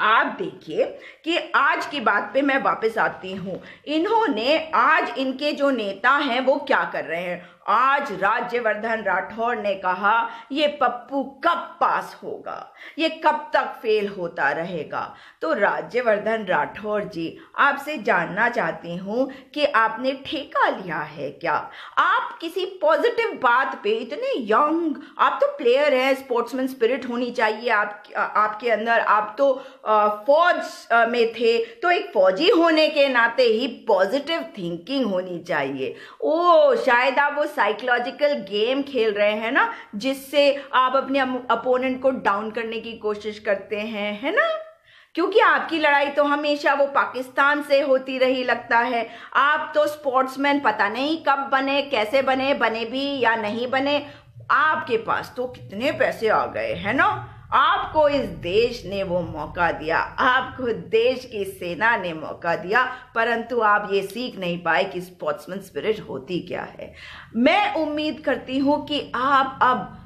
आप देखिए कि आज की बात पे मैं वापस आती हूँ। इन्होंने, आज इनके जो नेता हैं, वो क्या कर रहे हैं? आज राज्यवर्धन राठौर ने कहा, ये पप्पू कब पास होगा? ये कब तक फेल होता रहेगा? तो राज्यवर्धन राठौर जी, आपसे जानना चाहती हूँ कि आपने ठेका लिया है क्या? आप किसी पॉजिटिव बात पे इतने यंग आप तो प्लेयर हैं स्पोर्ट्समैन स्पिरिट होनी चाहिए आप आपके अंदर। आप तो फौज में थे तो एक फौजी होने के नाते ही पॉजिटिव थिंकिंग होनी चाहिए। ओ, शायद आप वो साइकोलॉजिकल गेम खेल रहे हैं ना, जिससे आप अपने अपोनेंट को डाउन करने की कोशिश करते हैं, है ना? क्योंकि आपकी लड़ाई तो हमेशा वो पाकिस्तान से होती रही, लगता है। आप तो स्पोर्ट्समैन पता नहीं कब बने, कैसे बने बने भी या नहीं बने, आपके पास तो कितने पैसे आ गए, है ना? आपको इस देश ने वो मौका दिया, आपको देश की सेना ने मौका दिया, परंतु आप ये सीख नहीं पाए कि स्पोर्ट्समैन स्पिरिट होती क्या है। मैं उम्मीद करती हूँ कि आप अब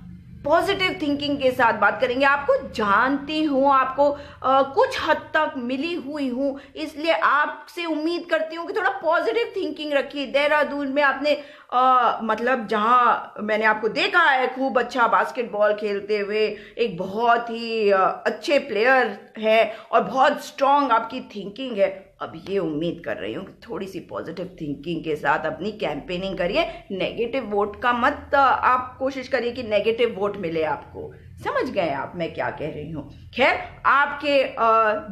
पॉजिटिव थिंकिंग के साथ बात करेंगे। आपको जानती हूँ आपको आ, कुछ हद तक मिली हुई हूँ इसलिए आपसे उम्मीद करती हूँ कि थोड़ा पॉजिटिव थिंकिंग रखिए। देहरादून में आपने आ, मतलब जहाँ मैंने आपको देखा है खूब अच्छा बास्केटबॉल खेलते हुए एक बहुत ही आ, अच्छे प्लेयर है और बहुत स्ट्रांग आपकी थिंकिंग है। अब ये उम्मीद कर रही हूँ कि थोड़ी सी पॉजिटिव थिंकिंग के साथ अपनी कैंपेनिंग करिए। नेगेटिव वोट का मत, आप कोशिश करिए कि नेगेटिव वोट मिले आपको। समझ गए आप मैं क्या कह रही हूँ? खैर, आपके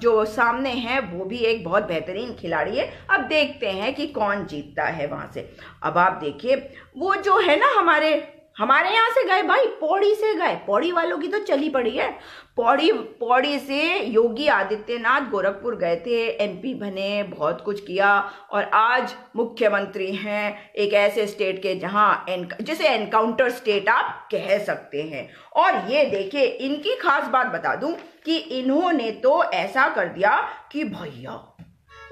जो सामने हैं, वो भी एक बहुत बेहतरीन खिलाड़ी है। अब देखते हैं कि कौन जीतता है वहाँ से। अब आप देखिए, वो जो है ना हमारे हमारे यहाँ से गए भाई, पौड़ी से गए। पौड़ी वालों की तो चली पड़ी है। पौड़ी पौड़ी से योगी आदित्यनाथ गोरखपुर गए थे एमपी बने, बहुत कुछ किया। और आज मुख्यमंत्री हैं एक ऐसे स्टेट के जहाँ जिसे एनकाउंटर स्टेट आप कह सकते हैं। और ये देखिए, इनकी खास बात बता दूँ कि इन्होंने तो ऐसा कर दिया कि भैया,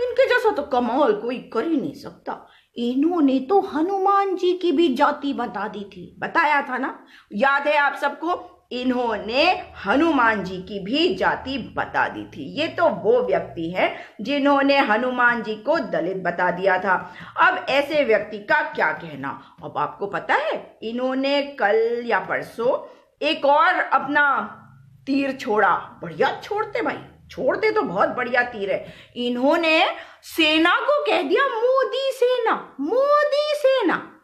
इनके जैसा तो कमाल कोई कर ही नहीं सकता। इन्होंने तो हनुमान जी की भी जाति बता दी थी। बताया था ना? याद है आप सबको? इन्होंने हनुमान जी की भी जाति बता दी थी। ये तो वो व्यक्ति है जिन्होंने हनुमान जी को दलित बता दिया था। अब ऐसे व्यक्ति का क्या कहना? अब आपको पता है, इन्होंने कल या परसों एक और अपना तीर छोड़ा। बढ़िया छोड़ते भाई। छोड़ते तो बहुत बढ़िया तीर है। इन्होंने सेना को कह दिया, मोदी सेना मोदी सेना।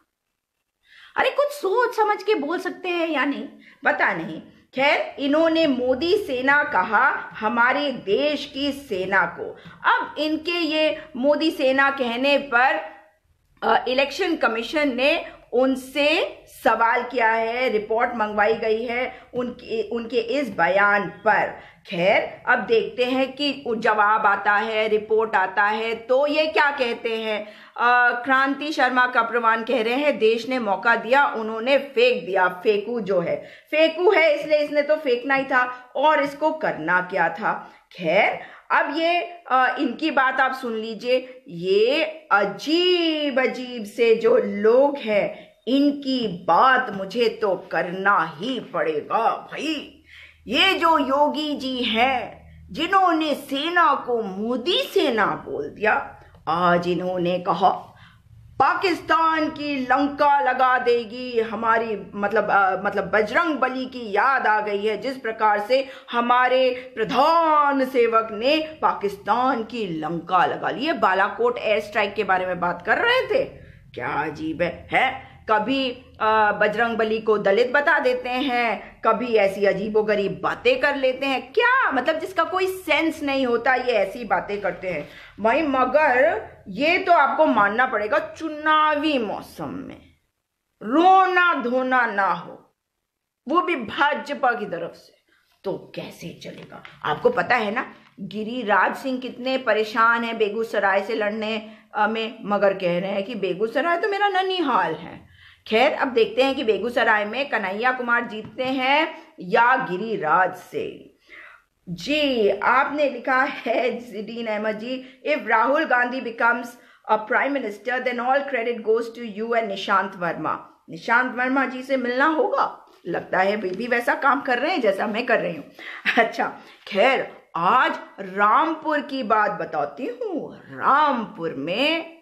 अरे, कुछ सोच समझ के बोल सकते हैं या नहीं? पता नहीं। खैर, इन्होंने मोदी सेना कहा, हमारे देश की सेना को। अब इनके ये मोदी सेना कहने पर इलेक्शन कमीशन ने उनसे सवाल किया है, रिपोर्ट मंगवाई गई है उनके उनके इस बयान पर। खैर अब देखते हैं कि जवाब आता है रिपोर्ट आता है तो ये क्या कहते हैं? क्रांति शर्मा कप्रवान कह रहे हैं देश ने मौका दिया उन्होंने फेंक दिया फेकू जो है। फेकू है इसलिए इसने तो फेंकना ही था और इसको करना क्या था? खैर अब ये आ, इनकी बात आप सुन लीजिए ये अजीब अजीब से जो लोग हैं इनकी बात मुझे तो करना ही पड़ेगा भाई। ये जो योगी जी हैं जिन्होंने सेना को मोदी सेना बोल दिया आज इन्होंने कहा पाकिस्तान की लंका लगा देगी हमारी मतलब आ, मतलब बजरंग बली की याद आ गई है जिस प्रकार से हमारे प्रधान सेवक ने पाकिस्तान की लंका लगा ली है। बालाकोट एयर स्ट्राइक के बारे में बात कर रहे थे? क्या अजीब है, है? कभी बजरंग बली को दलित बता देते हैं, कभी ऐसी अजीबोगरीब बातें कर लेते हैं। क्या? मतलब जिसका कोई सेंस नहीं होता, ये ऐसी बातें करते हैं। वही मगर ये तो आपको मानना पड़ेगा, चुनावी मौसम में। रोना धोना ना हो। वो भी भाजपा की तरफ़ से। तो कैसे चलेगा? आपको पता है ना, गिरिराज सिंह कितने परेशान हैं, बेगूसराय से लड़ने में। मगर कह रहे हैं कि बेगूसराय तो मेरा ननिहाल है। खैर, अब देखते हैं कि बेगूसराय में कन्हैया कुमार जीतते हैं या गिरिराज से। जी, आपने लिखा है जीडीन Ahmed ji if Rahul Gandhi becomes a prime minister then all credit goes to you and Nishant Verma Nishant Verma ji से मिलना होगा? लगता है वे भी वैसा काम कर रहे हैं जैसा मैं कर रही हूँ। अच्छा खैर, आज रामपुर की बात बताती हूँ। रामपुर में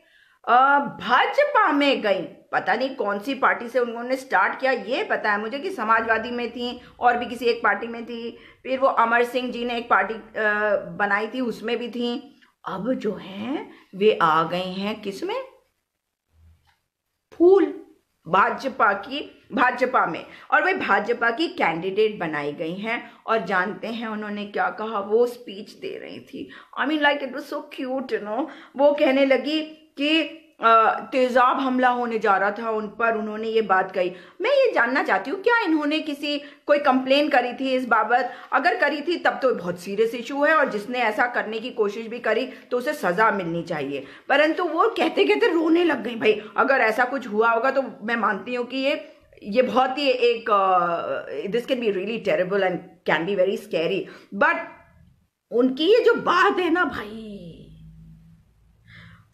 भाजपा में गई। पता नहीं कौन सी पार्टी से उन्होंने स्टार्ट किया, ये पता है मुझे कि समाजवादी में थी, और भी किसी एक पार्टी में थी। फिर वो अमर सिंह जी ने एक पार्टी बनाई थी, उसमें भी थी। अब जो है, वे आ गए हैं किसमें? फूल। भाजपा की, भाजपा में। और वे भाजपा की कैंडिडेट बनाई गई हैं, और जानते हैं उन्होंने क्या कहा, वो स्पीच दे रही थी। I mean like it was so cute no वो कहने लगी कि तेजाब हमला होने जा रहा था, उन पर उन्होंने ये बात कही। मैं ये जानना चाहती हूँ, क्या इन्होंने किसी, कोई कंप्लेन करी थी इस बाबत? अगर करी थी, तब तो बहुत सीरियस इशू है, और जिसने ऐसा करने की कोशिश भी करी तो उसे सजा मिलनी चाहिए। परंतु वो कहते कहते रोने लग गई, भाई, अगर ऐसा कुछ हुआ होगा तो मैं मानती हूँ कि ये ये बहुत ही एक this can be really terrible and can be very scary but उनकी ये जो बात है ना भाई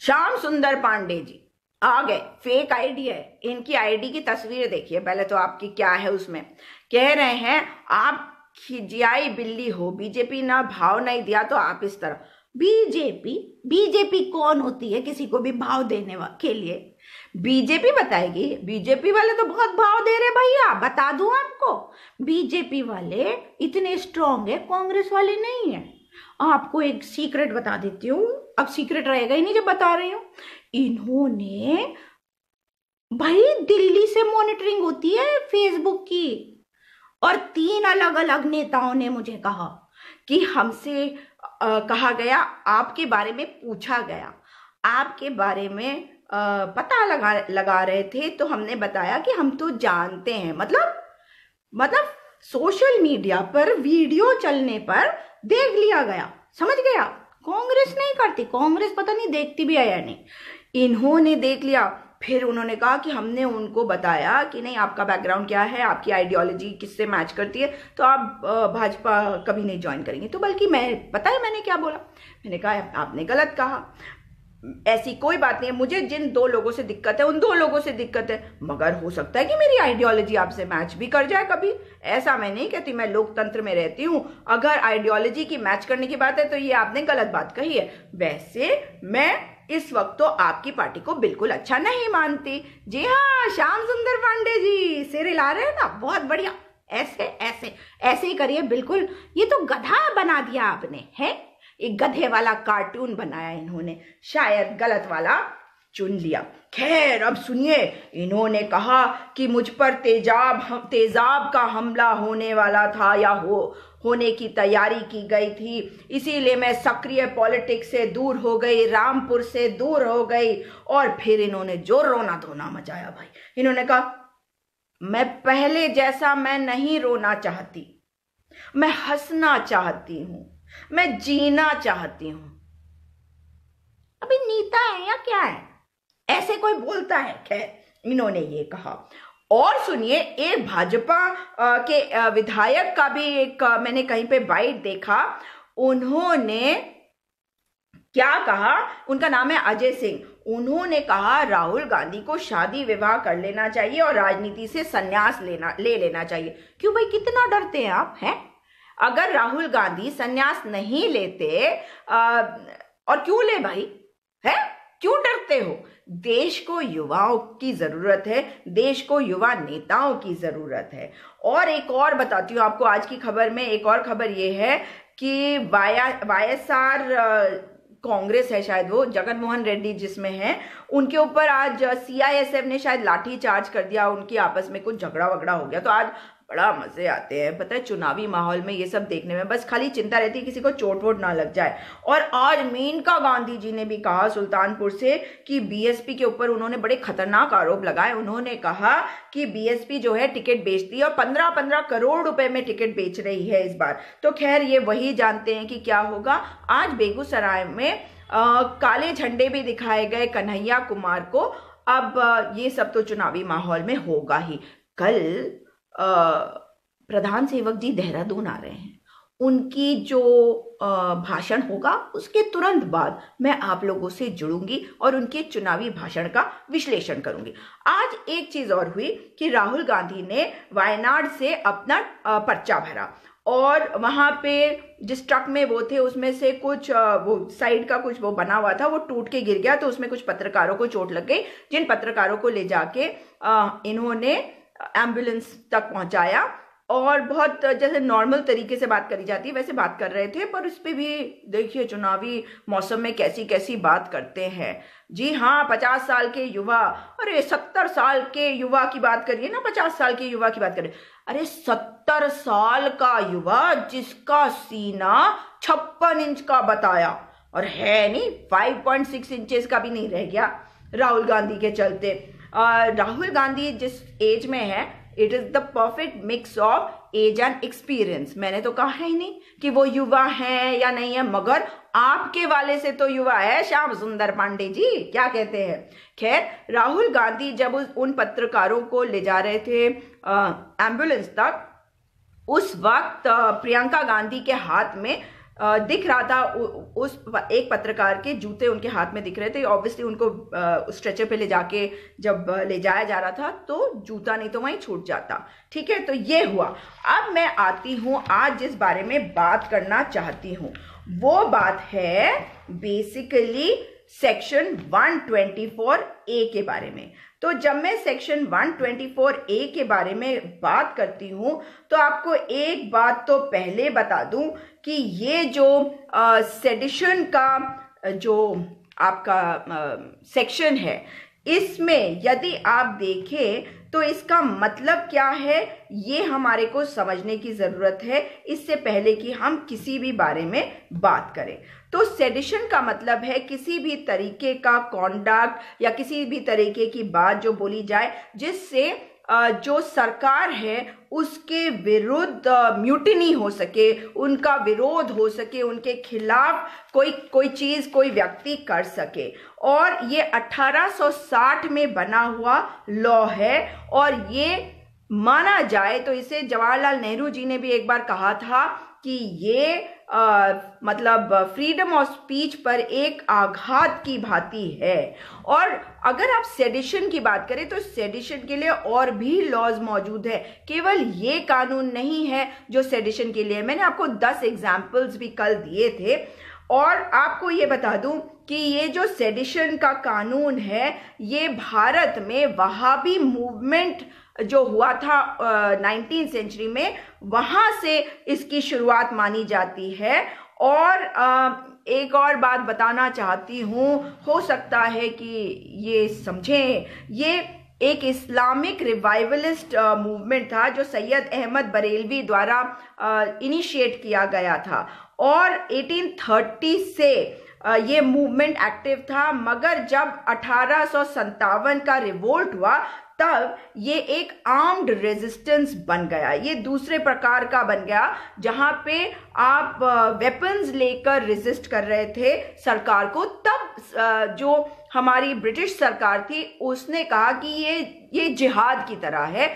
श्याम सुंदर पांडे जी। आ गए। फेक आईडी है। इनकी आईडी की तस्वीर देखिए। पहले तो आपकी क्या है उसमें? कह रहे हैं, आप खिजियाई बिल्ली हो बीजेपी ना भाव नहीं दिया तो आप इस तरह। बीजेपी बीजेपी कौन होती है किसी को भी भाव देने के लिए? बीजेपी बताएगी? बीजेपी वाले तो बहुत भाव दे रहे भैया। बता दू आपको। बीजेपी वाले इतने स्ट्रांग है, कांग्रेस वाले नहीं है। आपको एक सीक्रेट बता देती हूँ। अब सीक्रेट रहेगा ही नहीं जब बता रही हूँ। इन्होंने भाई दिल्ली से मॉनिटरिंग होती है फेसबुक की। और तीन अलग अलग नेताओं ने मुझे कहा कि हमसे कहा गया आपके बारे में पूछा गया। आपके बारे में आ, पता लगा लगा रहे थे तो हमने बताया कि हम तो जानते हैं। मतलब मतलब सोशल मीडिया पर वीडियो चलने पर देख लिया गया। समझ गया? कांग्रेस नहीं करती। कांग्रेस पता नहीं देखती भी है या नहीं। इन्होंने देख लिया। फिर उन्होंने कहा कि हमने उनको बताया कि नहीं, आपका बैकग्राउंड क्या है? आपकी आइडियोलॉजी किससे मैच करती है? तो आप भाजपा कभी नहीं ज्वाइन करेंगे। तो बल्कि मैं, पता है मैंने क्या बोला? मैंने कहा, आपने गलत कहा। ऐसी कोई बात नहीं है। मुझे जिन दो लोगों से दिक्कत है, उन दो लोगों से दिक्कत है। मगर हो सकता है कि मेरी आइडियोलॉजी आपसे मैच भी कर जाए कभी। ऐसा मैं नहीं कहती, मैं लोकतंत्र में रहती हूँ। अगर आइडियोलॉजी की मैच करने की बात है तो ये आपने गलत बात कही है। वैसे मैं इस वक्त तो आपकी पार्टी को बिल्कुल अच्छा नहीं मानती। जी हाँ श्याम सुंदर पांडे जी, सिर हिला रहे हैं ना? बहुत बढ़िया। ऐसे ऐसे ऐसे ही करिए, बिल्कुल। ये तो गधा बना दिया आपने, है? एक गधे वाला कार्टून बनाया इन्होंने। शायद गलत वाला चुन लिया। खैर, अब सुनिए, इन्होंने कहा कि मुझ पर तेजाब तेजाब का हमला होने वाला था या हो होने की तैयारी की गई थी। इसीलिए मैं सक्रिय पॉलिटिक्स से दूर हो गई, रामपुर से दूर हो गई और फिर इन्होंने जो रोना धोना मचाया भाई। इन्होंने कहा, मैं पहले जैसा मैं नहीं रोना चाहती। मैं हंसना चाहती हूँ। मैं जीना चाहती हूँ। अभी नीता है या क्या है? ऐसे कोई बोलता है? खैर, इन्होंने ये कहा। और सुनिए एक भाजपा के विधायक का भी एक मैंने कहीं पे बाइट देखा। उन्होंने क्या कहा? उनका नाम है अजय सिंह। उन्होंने कहा, राहुल गांधी को शादी विवाह कर लेना चाहिए और राजनीति से संन्यास लेना, ले लेना चाहिए। क्यों भाई, कितना डरते हैं आप, हैं? अगर राहुल गांधी संन्यास नहीं लेते आ, और क्यों ले भाई? है? क्यों डरते हो? देश को युवाओं की ज़रूरत है देश को युवा नेताओं की ज़रूरत है। और एक और बताती हूँ आपको आज की खबर में एक और खबर ये है कि वाया वाईएसआर कांग्रेस है शायद वो जगन मोहन रेड्डी जिसमें है उनके ऊपर आज सीआईएसएफ ने शायद लाठी चार्ज कर दिया उनकी आपस में कुछ झगड़ा वगड़ा हो गया। तो आज बड़ा मज़े आते हैं। पता है चुनावी माहौल में ये सब देखने में बस खाली चिंता रहती है किसी को चोट वोट ना लग जाए। और आज मेनका गांधी जी ने भी कहा सुल्तानपुर से कि बीएसपी के ऊपर उन्होंने बड़े खतरनाक आरोप लगाए। उन्होंने कहा कि बीएसपी जो है टिकट बेचती है और पंद्रह पंद्रह करोड़ रुपए में टिकट बेच रही है इस बार। तो खैर ये वही जानते हैं कि क्या होगा। आज बेगूसराय में आ, काले झंडे भी दिखाए गए कन्हैया कुमार को। अब ये सब तो चुनावी माहौल में होगा ही। कल प्रधान सेवक जी देहरादून आ रहे हैं। उनकी जो भाषण होगा, उसके तुरंत बाद मैं आप लोगों से जुड़ूँगी और उनके चुनावी भाषण का विश्लेषण करूँगी। आज एक चीज़ और हुई कि राहुल गांधी ने वायनाड से अपना पर्चा भरा और वहाँ पे जिस ट्रक में वो थे, उसमें से कुछ वो साइड का कुछ वो बना हुआ था, वो टूट के गिर गया तो उसमें कुछ पत्रकारों को चोट लग गई। जिन पत्रकारों को ले जाके इन्होंने एंबुलेंस तक पहुँचाया और बहुत जैसे नॉर्मल तरीके से बात करी जाती है वैसे बात कर रहे थे, पर उस पर भी देखिए चुनावी मौसम में कैसी कैसी बात करते हैं। जी हाँ पचास साल के युवा, अरे सत्तर साल के युवा की बात करिए ना, पचास साल के युवा की बात करिए। अरे सत्तर साल का युवा जिसका सीना छप्पन इंच का बताया, और है नहीं फाइव पॉइंट सिक्स इंचेस का भी नहीं रह गया राहुल गांधी के चलते। राहुल गांधी जिस एज में है it is the perfect mix of age and experience मैंने तो कहा ही नहीं कि वो युवा है या नहीं है, मगर आपके वाले से तो युवा है श्याम सुंदर पांडे जी, क्या कहते हैं? खैर राहुल गांधी जब उन पत्रकारों को ले जा रहे थे एंबुलेंस तक, उस वक्त प्रियंका गांधी के हाथ में दिख रहा था उस एक पत्रकार के जूते उनके हाथ में दिख रहे थे। ऑब्वियसली उनको स्ट्रेचर पे ले जाके जब ले जाया जा रहा था तो जूता नहीं तो वहीं छूट जाता। ठीक है? तो ये हुआ। अब मैं आती हूँ, आज जिस बारे में बात करना चाहती हूँ। वो बात है बेसिकली सेक्शन 124 ए के बारे में। तो जब मैं सेक्शन 124 ए के बारे में बात करती हूँ तो आपको एक बात तो पहले बता दूँ कि ये जो सेडिशन का, जो आपका सेक्शन है, इसमें यदि आप देखें तो इसका मतलब क्या है? ये हमारे को समझने की ज़रूरत है। इससे पहले कि हम किसी भी बारे में बात करें। तो सेडिशन का मतलब है किसी भी तरीके का कॉन्डक्ट या किसी भी तरीके की बात जो बोली जाए, जिससे जो सरकार है, उसके विरुद्ध म्यूटिनी हो सके, उनका विरोध हो सके, उनके खिलाफ कोई कोई चीज़, कोई व्यक्ति कर सके। और ये 1860 में बना हुआ लॉ है, और ये माना जाए तो इसे जवाहरलाल नेहरू जी ने भी एक बार कहा था कि ये आ, मतलब फ्रीडम ऑफ़ स्पीच पर एक आघात की भांति है। और अगर आप सेडिशन की बात करें तो सेडिशन के लिए और भी लॉज मौजूद है। केवल ये कानून नहीं है जो सेडिशन के लिए। मैंने आपको दस एग्जाम्पल्स भी कल दिए थे। और आपको ये बता दूँ कि ये जो सेडिशन का कानून है ये भारत में वहाबी मूवमेंट जो हुआ था नाइनटीन सेंचुरी में वहाँ से इसकी शुरुआत मानी जाती है। और आ, एक और बात बताना चाहती हूँ हो सकता है कि ये समझें ये एक इस्लामिक रिवाइवलिस्ट मूवमेंट था जो सैयद अहमद बरेलवी द्वारा इनिशिएट किया गया था। और 1830 से ये मूवमेंट एक्टिव था मगर जब अठारह सौ सतावन का रिवोल्ट हुआ तब ये एक आर्म्ड रेजिस्टेंस बन गया। ये दूसरे प्रकार का बन गया, जहाँ पे आप वेपन्स लेकर रेजिस्ट कर रहे थे सरकार को। तब जो हमारी ब्रिटिश सरकार थी, उसने कहा कि ये ये जिहाद की तरह है।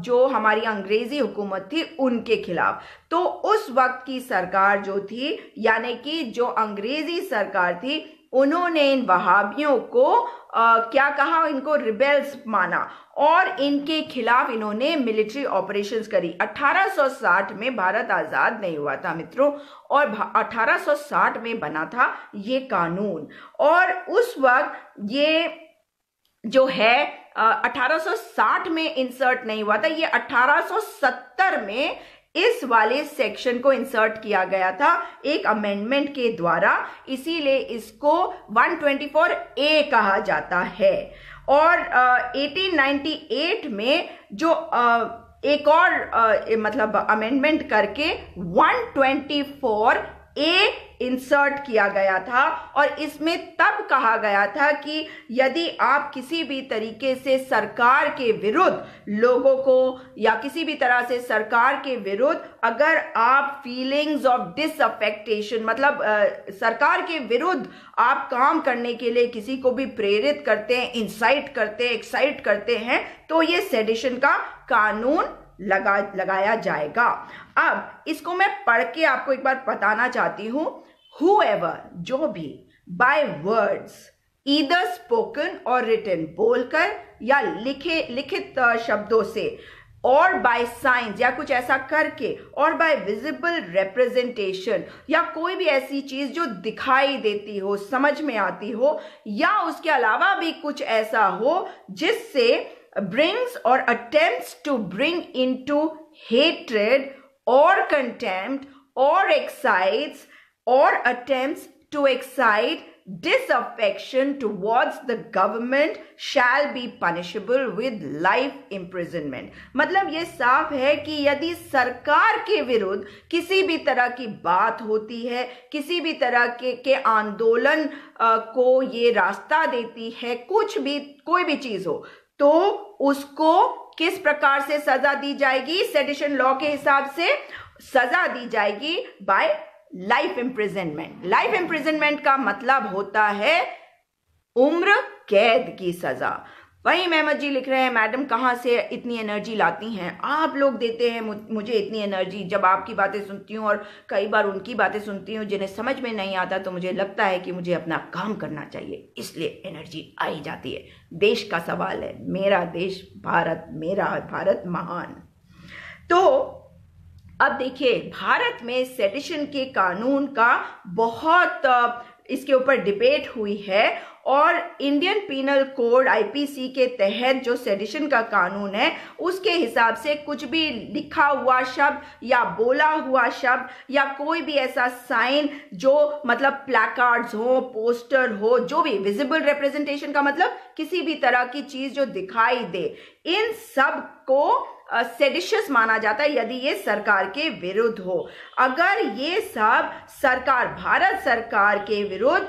जो हमारी अंग्रेज़ी हुकूमत थी, उनके खिलाफ। तो उस वक्त की सरकार जो थी, यानी कि जो अंग्रेज़ी सरकार थी उन्होंने इन वहाबियों को आ, क्या कहा? इनको रिबेल्स माना और इनके खिलाफ इन्होंने मिलिट्री ऑपरेशंस करी। 1860 में भारत आज़ाद नहीं हुआ था मित्रों और 1860 में बना था ये कानून। और उस वक्त ये जो है आ, 1860 में इंसर्ट नहीं हुआ था ये 1870 में इस वाले सेक्शन को इंसर्ट किया गया था एक अमेंडमेंट के द्वारा। इसीलिए इसको 124 ए कहा जाता है। और uh, 1898 में जो uh, एक और uh, मतलब अमेंडमेंट करके 124 ए इंसर्ट किया गया था और इसमें तब कहा गया था कि यदि आप किसी भी तरीके से सरकार के विरुद्ध लोगों को या किसी भी तरह से सरकार के विरुद्ध अगर आप फीलिंग्स ऑफ़ डिसअफेक्टेशन मतलब आ, सरकार के विरुद्ध आप काम करने के लिए किसी को भी प्रेरित करते हैं इंसाइट करते हैं एक्साइट करते हैं तो ये सेडिशन का कानून लगा लगाया जाएगा। अब इसको मैं पढ़ के आपको एक बार बताना चाहती हूँ। हु जो भी बाय वर्ड्स ईदर स्पोकन और रिटर्न बोलकर या लिखे, लिखित शब्दों से और बाय साइंस या कुछ ऐसा करके और बाय विजिबल रिप्रेजेंटेशन या कोई भी ऐसी चीज़ जो दिखाई देती हो, समझ में आती हो, या उसके अलावा भी कुछ ऐसा हो, जिससे brings or attempts to bring into hatred or contempt or excites or attempts to excite disaffection towards the government shall be punishable with life imprisonment मतलब ये साफ़ है कि यदि सरकार के विरुद्ध किसी भी तरह की बात होती है किसी भी तरह के के आंदोलन को ये रास्ता देती है कुछ भी कोई भी चीज़ हो तो उसको किस प्रकार से सजा दी जाएगी? सेडिशन लॉ के हिसाब से सजा दी जाएगी by life imprisonment life imprisonment का मतलब होता है उम्र कैद की सजा। वहीं मेहमद जी लिख रहे हैं, मैडम, कहाँ से इतनी एनर्जी लाती हैं? आप लोग देते हैं मुझे इतनी एनर्जी। जब आपकी बातें सुनती हूँ और कई बार उनकी बातें सुनती हूँ, जिन्हें समझ में नहीं आता तो मुझे लगता है कि मुझे अपना काम करना चाहिए। इसलिए एनर्जी आई जाती है। देश का सवाल है। मेरा देश, भारत, मेरा भारत महान। तो अब देखिए, भारत में सेडिशन के कानून का बहुत इसके ऊपर डिबेट हुई है और इंडियन पीनल कोड आईपीसी के तहत जो सेडिशन का कानून है, उसके हिसाब से कुछ भी लिखा हुआ शब्द या बोला हुआ शब्द या कोई भी ऐसा साइन जो मतलब प्लैकार्ड्स हो पोस्टर हो, जो भी विजिबल रिप्रेजेंटेशन का मतलब किसी भी तरह की चीज़ जो दिखाई दे, इन सबको सेडिशियस माना जाता है यदि ये सरकार के विरुद्ध हो। अगर ये सब सरकार, भारत सरकार के विरुद्ध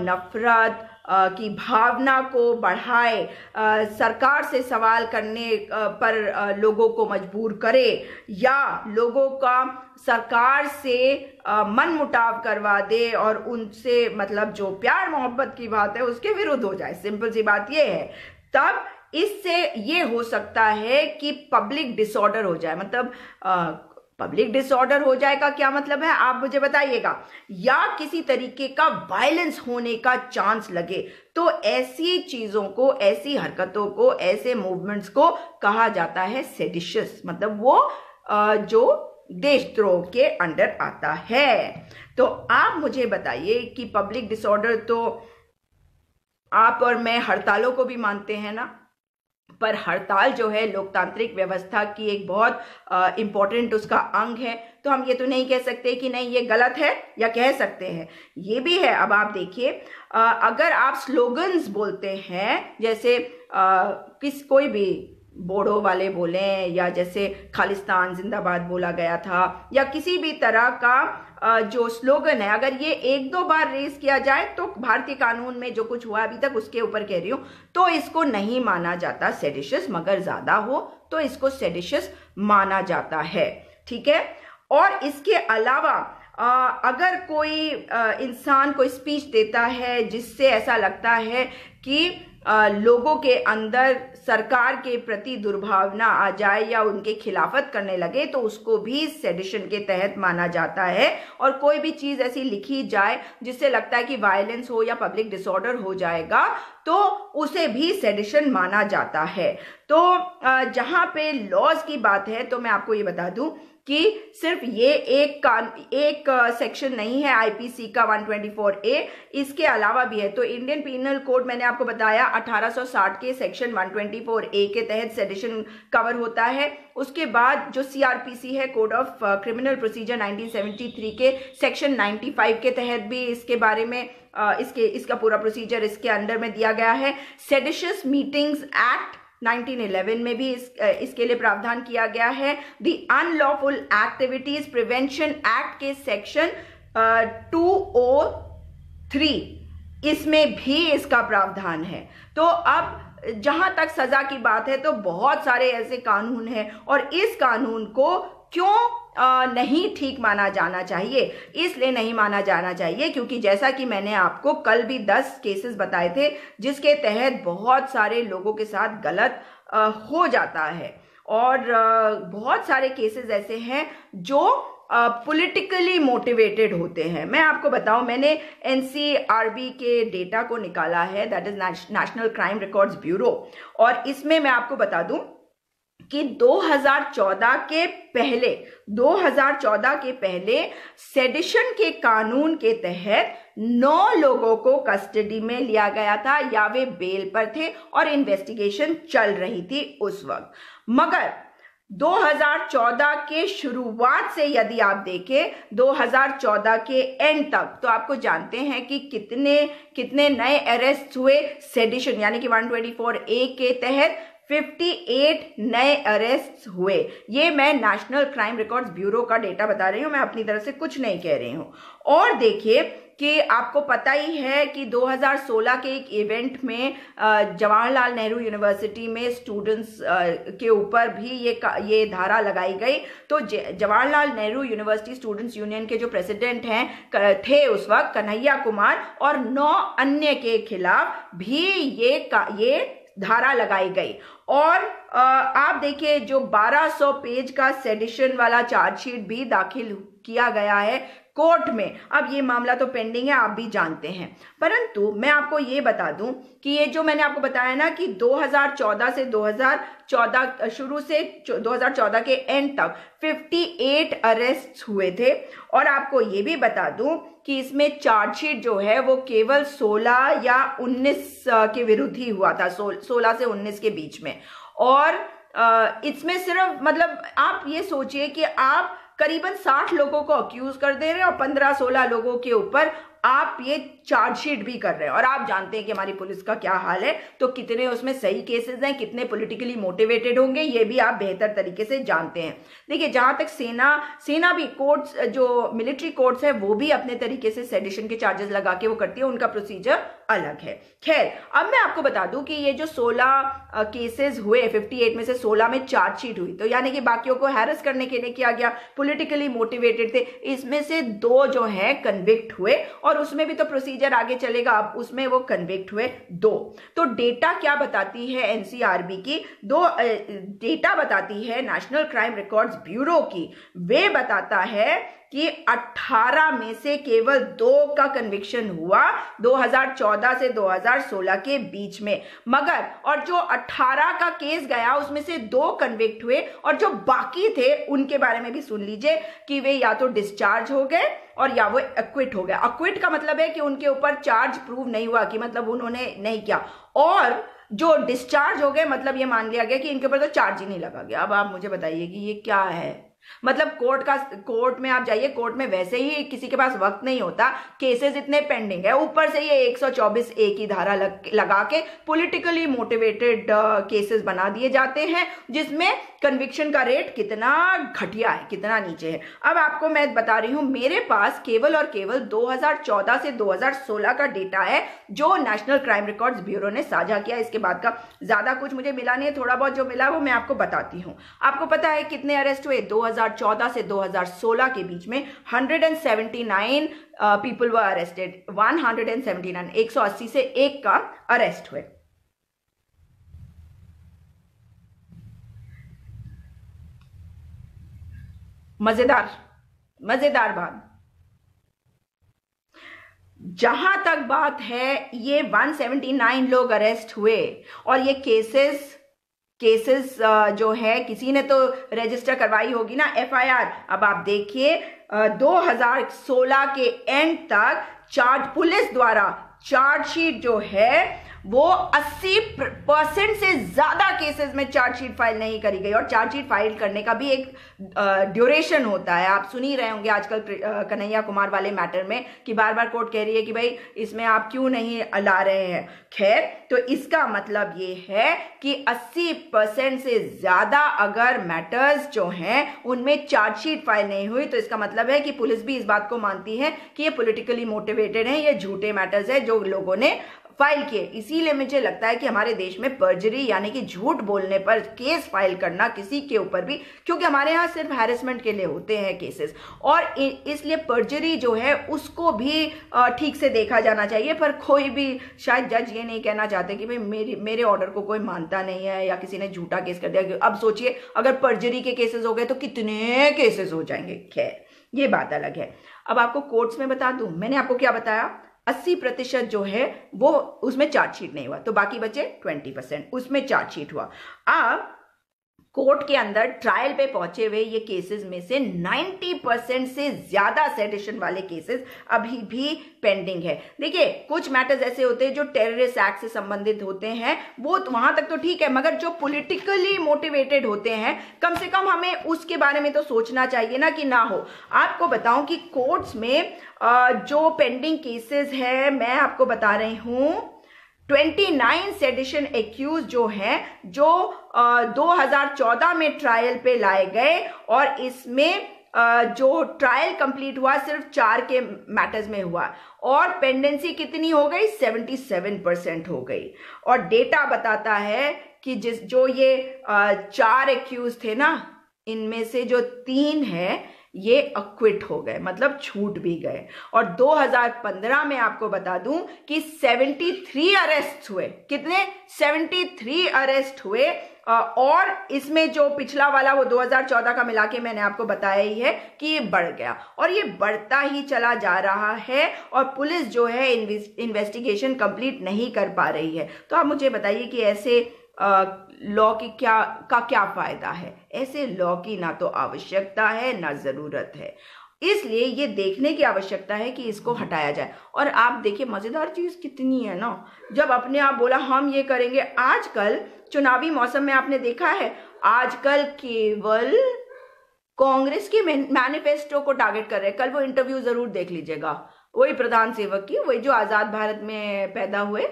नफरत की भावना को बढ़ाए सरकार से सवाल करने पर लोगों को मजबूर करे या लोगों का सरकार से मन मुटाव करवा दे और उनसे मतलब जो प्यार मोहब्बत की बात है उसके विरुद्ध हो जाए। सिंपल सी बात यह है। तब इससे ये हो सकता है कि पब्लिक डिसऑर्डर हो जाए। मतलब पब्लिक डिसऑर्डर हो जाएगा क्या मतलब है? आप मुझे बताइएगा। या किसी तरीके का वायलेंस होने का चांस लगे तो ऐसी चीज़ों को ऐसी हरकतों को ऐसे मूवमेंट्स को कहा जाता है सेडिशियस मतलब वो आ, जो देशद्रोह के अंडर आता है। तो आप मुझे बताइए कि पब्लिक डिसऑर्डर तो आप और मैं हड़तालों को भी मानते हैं ना? पर हड़ताल जो है लोकतांत्रिक व्यवस्था की एक बहुत इंपॉर्टेंट उसका अंग है। तो हम ये तो नहीं कह सकते कि नहीं ये गलत है या कह सकते हैं। ये भी है अब आप देखिए अगर आप स्लोगन्स बोलते हैं जैसे आ, किस कोई भी बोडो वाले बोले या जैसे खालिस्तान जिंदाबाद बोला गया था या किसी भी तरह का जो स्लोगन है, अगर ये एक दो बार रेस किया जाए तो भारतीय कानून में जो कुछ हुआ अभी तक, उसके ऊपर कह रही हूँ तो इसको नहीं माना जाता सेडिशियस मगर ज़्यादा हो तो इसको सेडिशियस माना जाता है, ठीक है? और इसके अलावा अगर कोई इंसान कोई स्पीच देता है, जिससे ऐसा लगता है कि लोगों के अंदर सरकार के प्रति दुर्भावना आ जाए या उनके खिलाफत करने लगे तो उसको भी सेडिशन के तहत माना जाता है। और कोई भी चीज़ ऐसी लिखी जाए, जिससे लगता है कि वायलेंस हो या पब्लिक डिसऑर्डर हो जाएगा तो उसे भी सेडिशन माना जाता है। तो जहाँ पे लॉज की बात है तो मैं आपको ये बता दूँ कि सिर्फ़ ये एक का एक सेक्शन नहीं है आईपीसी का 124 ए इसके अलावा भी है तो इंडियन पीनल कोड मैंने आपको बताया 1860 के सेक्शन 124 ए के तहत सेडिशन कवर होता है। उसके बाद जो सीआरपीसी है कोड ऑफ़ क्रिमिनल प्रोसीजर 1973 के सेक्शन 95 के तहत भी इसके बारे में इसके, इसका पूरा प्रोसीजर इसके अंडर में दिया गया है। सेडिशियस मीटिंग्स एक्ट 1911 में भी इस, इसके लिए प्रावधान किया गया है। The unlawful activities prevention act के सेक्शन टू ओ थ्री इसमें भी इसका प्रावधान है। तो अब जहाँ तक सजा की बात है तो बहुत सारे ऐसे कानून हैं और इस कानून को क्यों नहीं ठीक माना जाना चाहिए। इसलिए नहीं माना जाना चाहिए क्योंकि जैसा कि मैंने आपको कल भी दस केसेस बताए थे जिसके तहत बहुत सारे लोगों के साथ गलत हो जाता है। और बहुत सारे केसेस ऐसे हैं जो पॉलिटिकली uh, मोटिवेटेड होते हैं। मैं आपको बताऊँ मैंने एनसीआरबी के डेटा को निकाला है that is national crime records bureau और इसमें मैं आपको बता दूँ कि 2014 के पहले 2014 के पहले सेडिशन के कानून के तहत नौ लोगों को कस्टडी में लिया गया था या वे बेल पर थे और इन्वेस्टिगेशन चल रही थी उस वक्त। मगर 2014 के शुरुआत से यदि आप देखें 2014 के एंड तक तो आपको जानते हैं कि कितने कितने नए अरेस्ट हुए सेडिशन यानी कि 124 ए के तहत। 58 नए अरेस्ट हुए। ये मैं नेशनल क्राइम रिकॉर्ड्स ब्यूरो का डेटा बता रही हूँ, मैं अपनी तरफ़ से कुछ नहीं कह रही हूँ। और देखिए कि आपको पता ही है कि 2016 के एक इवेंट में जवाहरलाल नेहरू यूनिवर्सिटी में स्टूडेंट्स के ऊपर भी ये ये धारा लगाई गई। तो Jawaharlal Nehru university students union के जो प्रेसिडेंट हैं थे उस वक्त, कन्हैया कुमार और नौ अन्य के खिलाफ भी ये ये धारा लगाई गई। और आप देखिए जो 1200 पेज का सेडिशन वाला चार्जशीट भी दाखिल किया गया है कोर्ट में। अब ये मामला तो पेंडिंग है, आप भी जानते हैं। परंतु मैं आपको ये बता दूँ कि ये जो मैंने आपको बताया ना कि 2014 से 2014 शुरू से 2014 के एंड तक 58 अरेस्ट हुए थे। और आपको ये भी बता दूँ कि इसमें चार्जशीट जो है, वो केवल 16 या 19 के विरुद्ध ही हुआ था 16 से 19 के बीच में। और इसमें सिर्फ़ मतलब आप ये सोचिए कि आप करीबन 60 लोगों को अक्यूज कर दे रहे हैं और 15-16 लोगों के ऊपर आप ये चार्जशीट भी कर रहे हैं और आप जानते हैं कि हमारी पुलिस का क्या हाल है तो कितने उसमें सही केसेस हैं, कितने पॉलिटिकली मोटिवेटेड होंगे, ये भी आप बेहतर तरीके से जानते हैं। देखिए, जहाँ तक सेना सेना भी कोर्ट्स जो मिलिट्री कोर्ट्स है, वो भी अपने तरीके से सेडिशन के चार्जेस लगा के वो करती है, उनका प्रोसीजर अलग है। खैर, अब मैं आपको बता दूँ कि ये जो 16 केसेस हुए 58 में से 16 में चार्जशीट हुई तो यानी कि बाकियों को हैरस करने के लिए किया गया पॉलिटिकली मोटिवेटेड थे, इसमें से दो जो है कन्विक्ट हुए और उसमें भी तो प्रोसीजर आगे चलेगा। अब उसमें वो कन्विक्ट हुए दो। तो डेटा क्या बताती है एनसीआरबी की? दो डेटा बताती है नेशनल क्राइम रिकॉर्ड्स ब्यूरो की। वे बताता है कि 18 में से केवल दो का कन्विक्शन हुआ 2014 से 2016 के बीच में। मगर, और जो 18 का केस गया, उसमें से दो कन्विक्ट हुए, और जो बाकी थे, उनके बारे में भी सुन लीजिए कि वे या तो डिस्चार्ज हो गए, और या वो अक्विट हो गया अक्विट का मतलब है कि उनके ऊपर चार्ज प्रूव नहीं हुआ, कि मतलब उन्होंने नहीं किया। और जो डिस्चार्ज हो गए मतलब ये मान लिया गया कि इनके ऊपर तो चार्ज ही नहीं लगा गया। अब आप मुझे बताइए कि ये क्या है? मतलब कोर्ट का कोर्ट में आप जाइए कोर्ट में वैसे ही किसी के पास वक्त नहीं होता। केसेस इतने पेंडिंग है। ऊपर से ये 124 ए की धारा लग, लगा के पॉलिटिकली मोटिवेटेड केसेस बना दिए जाते हैं जिसमें कन्विक्शन का रेट कितना घटिया है, कितना नीचे है। अब आपको मैं बता रही हूँ, मेरे पास केवल और केवल 2014 से 2016 का डेटा है, जो नेशनल क्राइम रिकॉर्ड्स ब्यूरो ने साझा किया। इसके बाद का ज़्यादा कुछ मुझे मिला नहीं है, थोड़ा बहुत जो मिला वो मैं आपको बताती हूँ। आपको पता है कितने अरेस्ट हुए? 2014 से 2016 के बीच में 179 पीपल वर अरेस्टेड 179 180 से एक का अरेस्ट हुए। मज़ेदार मज़ेदार बात। जहाँ तक बात है, ये 179 लोग अरेस्ट हुए और ये केसेस केसेस जो है, किसी ने तो रजिस्टर करवाई होगी ना एफआईआर अब आप देखिए 2016 के एंड तक चार्ज पुलिस द्वारा चार्जशीट जो है वो 80 परसेंट से ज़्यादा केसेस में चार्जशीट फ़ाइल नहीं करी गई और चार्जशीट फ़ाइल करने का भी एक ड्यूरेशन होता है। आप सुन ही रहे होंगे आजकल कन्हैया कुमार वाले मैटर में कि बार बार कोर्ट कह रही है कि भाई, इसमें आप क्यों नहीं ला रहे हैं? खैर तो इसका मतलब ये है कि 80 परसेंट से ज़्यादा अगर मैटर्स जो हैं, उनमें चार्जशीट फ़ाइल नहीं हुई तो इसका मतलब है कि पुलिस भी इस बात को मानती है कि ये पोलिटिकली मोटिवेटेड है, ये झूठे मैटर्स है जो लोगों ने फ़ाइल किए। इसीलिए मुझे लगता है कि हमारे देश में पर्जरी यानी कि झूठ बोलने पर केस फ़ाइल करना किसी के ऊपर भी, क्योंकि हमारे यहाँ सिर्फ़ हैरेसमेंट के लिए होते हैं केसेस और इसलिए पर्जरी जो है, उसको भी ठीक से देखा जाना चाहिए। पर कोई भी, शायद जज ये नहीं कहना चाहते कि भाई मेरे मेरे ऑर्डर को कोई मानता नहीं है या किसी ने झूठा केस कर दिया। अब सोचिए, अगर पर्जरी के केसेस हो गए तो कितने केसेस हो जाएँगे? खैर, ये बात अलग है। अब आपको कोर्ट्स में बता दूँ। मैंने आपको क्या बताया? अस्सी प्रतिशत जो है, वो उसमें चार्जशीट नहीं हुआ। तो बाकी बचे ट्वेंटी परसेंट उसमें चार्जशीट हुआ। अब कोर्ट के अंदर ट्रायल पे पहुँचे हुए ये केसेस में से 90 परसेंट से ज़्यादा सेडिशन वाले केसेस अभी भी पेंडिंग है। देखिए, कुछ मैटर्स ऐसे होते हैं जो टेररिस्ट एक्ट से संबंधित होते हैं, वो तो वहाँ तक तो ठीक है, मगर जो पॉलिटिकली मोटिवेटेड होते हैं, कम से कम हमें उसके बारे में तो सोचना चाहिए ना कि ना हो। आपको बताऊँ कि कोर्ट्स में जो पेंडिंग केसेस है, मैं आपको बता रही हूँ 29 सेडिशन एक्यूज जो है, जो 2014 में ट्रायल पे लाए गए और इसमें जो ट्रायल कंप्लीट हुआ सिर्फ़ चार के मैटर्स में हुआ। और पेंडेंसी कितनी हो गई? 77 परसेंट हो गई। और डेटा बताता है कि जिस, जो ये चार एक्यूज थे ना, इनमें से जो तीन है ये अक्विट हो गए मतलब छूट भी गए। और 2015 में आपको बता दूँ कि 73 अरेस्ट हुए। कितने? 73 अरेस्ट हुए। और इसमें जो पिछला वाला, वो 2014 का मिला के मैंने आपको बताया ही है कि ये बढ़ गया। और ये बढ़ता ही चला जा रहा है और पुलिस जो है इन्वेस्टिगेशन कंप्लीट नहीं कर पा रही है। तो आप मुझे बताइए कि ऐसे लॉ की क्या, का क्या फ़ायदा है? ऐसे लॉ की ना तो आवश्यकता है, ना ज़रूरत है। इसलिए ये देखने की आवश्यकता है कि इसको हटाया जाए। और आप देखिए, मज़ेदार चीज़ कितनी है ना? जब अपने आप बोला, हम ये करेंगे। आजकल चुनावी मौसम में आपने देखा है, आजकल केवल कांग्रेस के मैनिफेस्टो को टारगेट कर रहे हैं। कल वो इंटरव्यू ज़रूर देख लीजिएगा। वही प्रधान सेवक की, वही जो आज़ाद भारत में पैदा हुए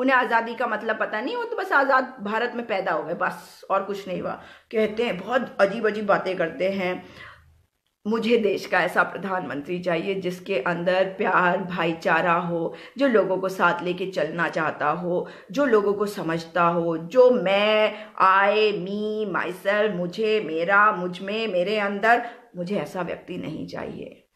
उन्हें आज़ादी का मतलब पता नहीं, वो तो बस आज़ाद भारत में पैदा हो गए, बस, और कुछ नहीं हुआ। कहते हैं, बहुत अजीब अजीब बातें करते हैं। मुझे देश का ऐसा प्रधानमंत्री चाहिए जिसके अंदर प्यार, भाईचारा हो, जो लोगों को साथ लेके चलना चाहता हो, जो लोगों को समझता हो, जो मैं आए मी सेल्फ मुझे, मेरा, मुझमें, मेरे अंदर, मुझे ऐसा व्यक्ति नहीं चाहिए।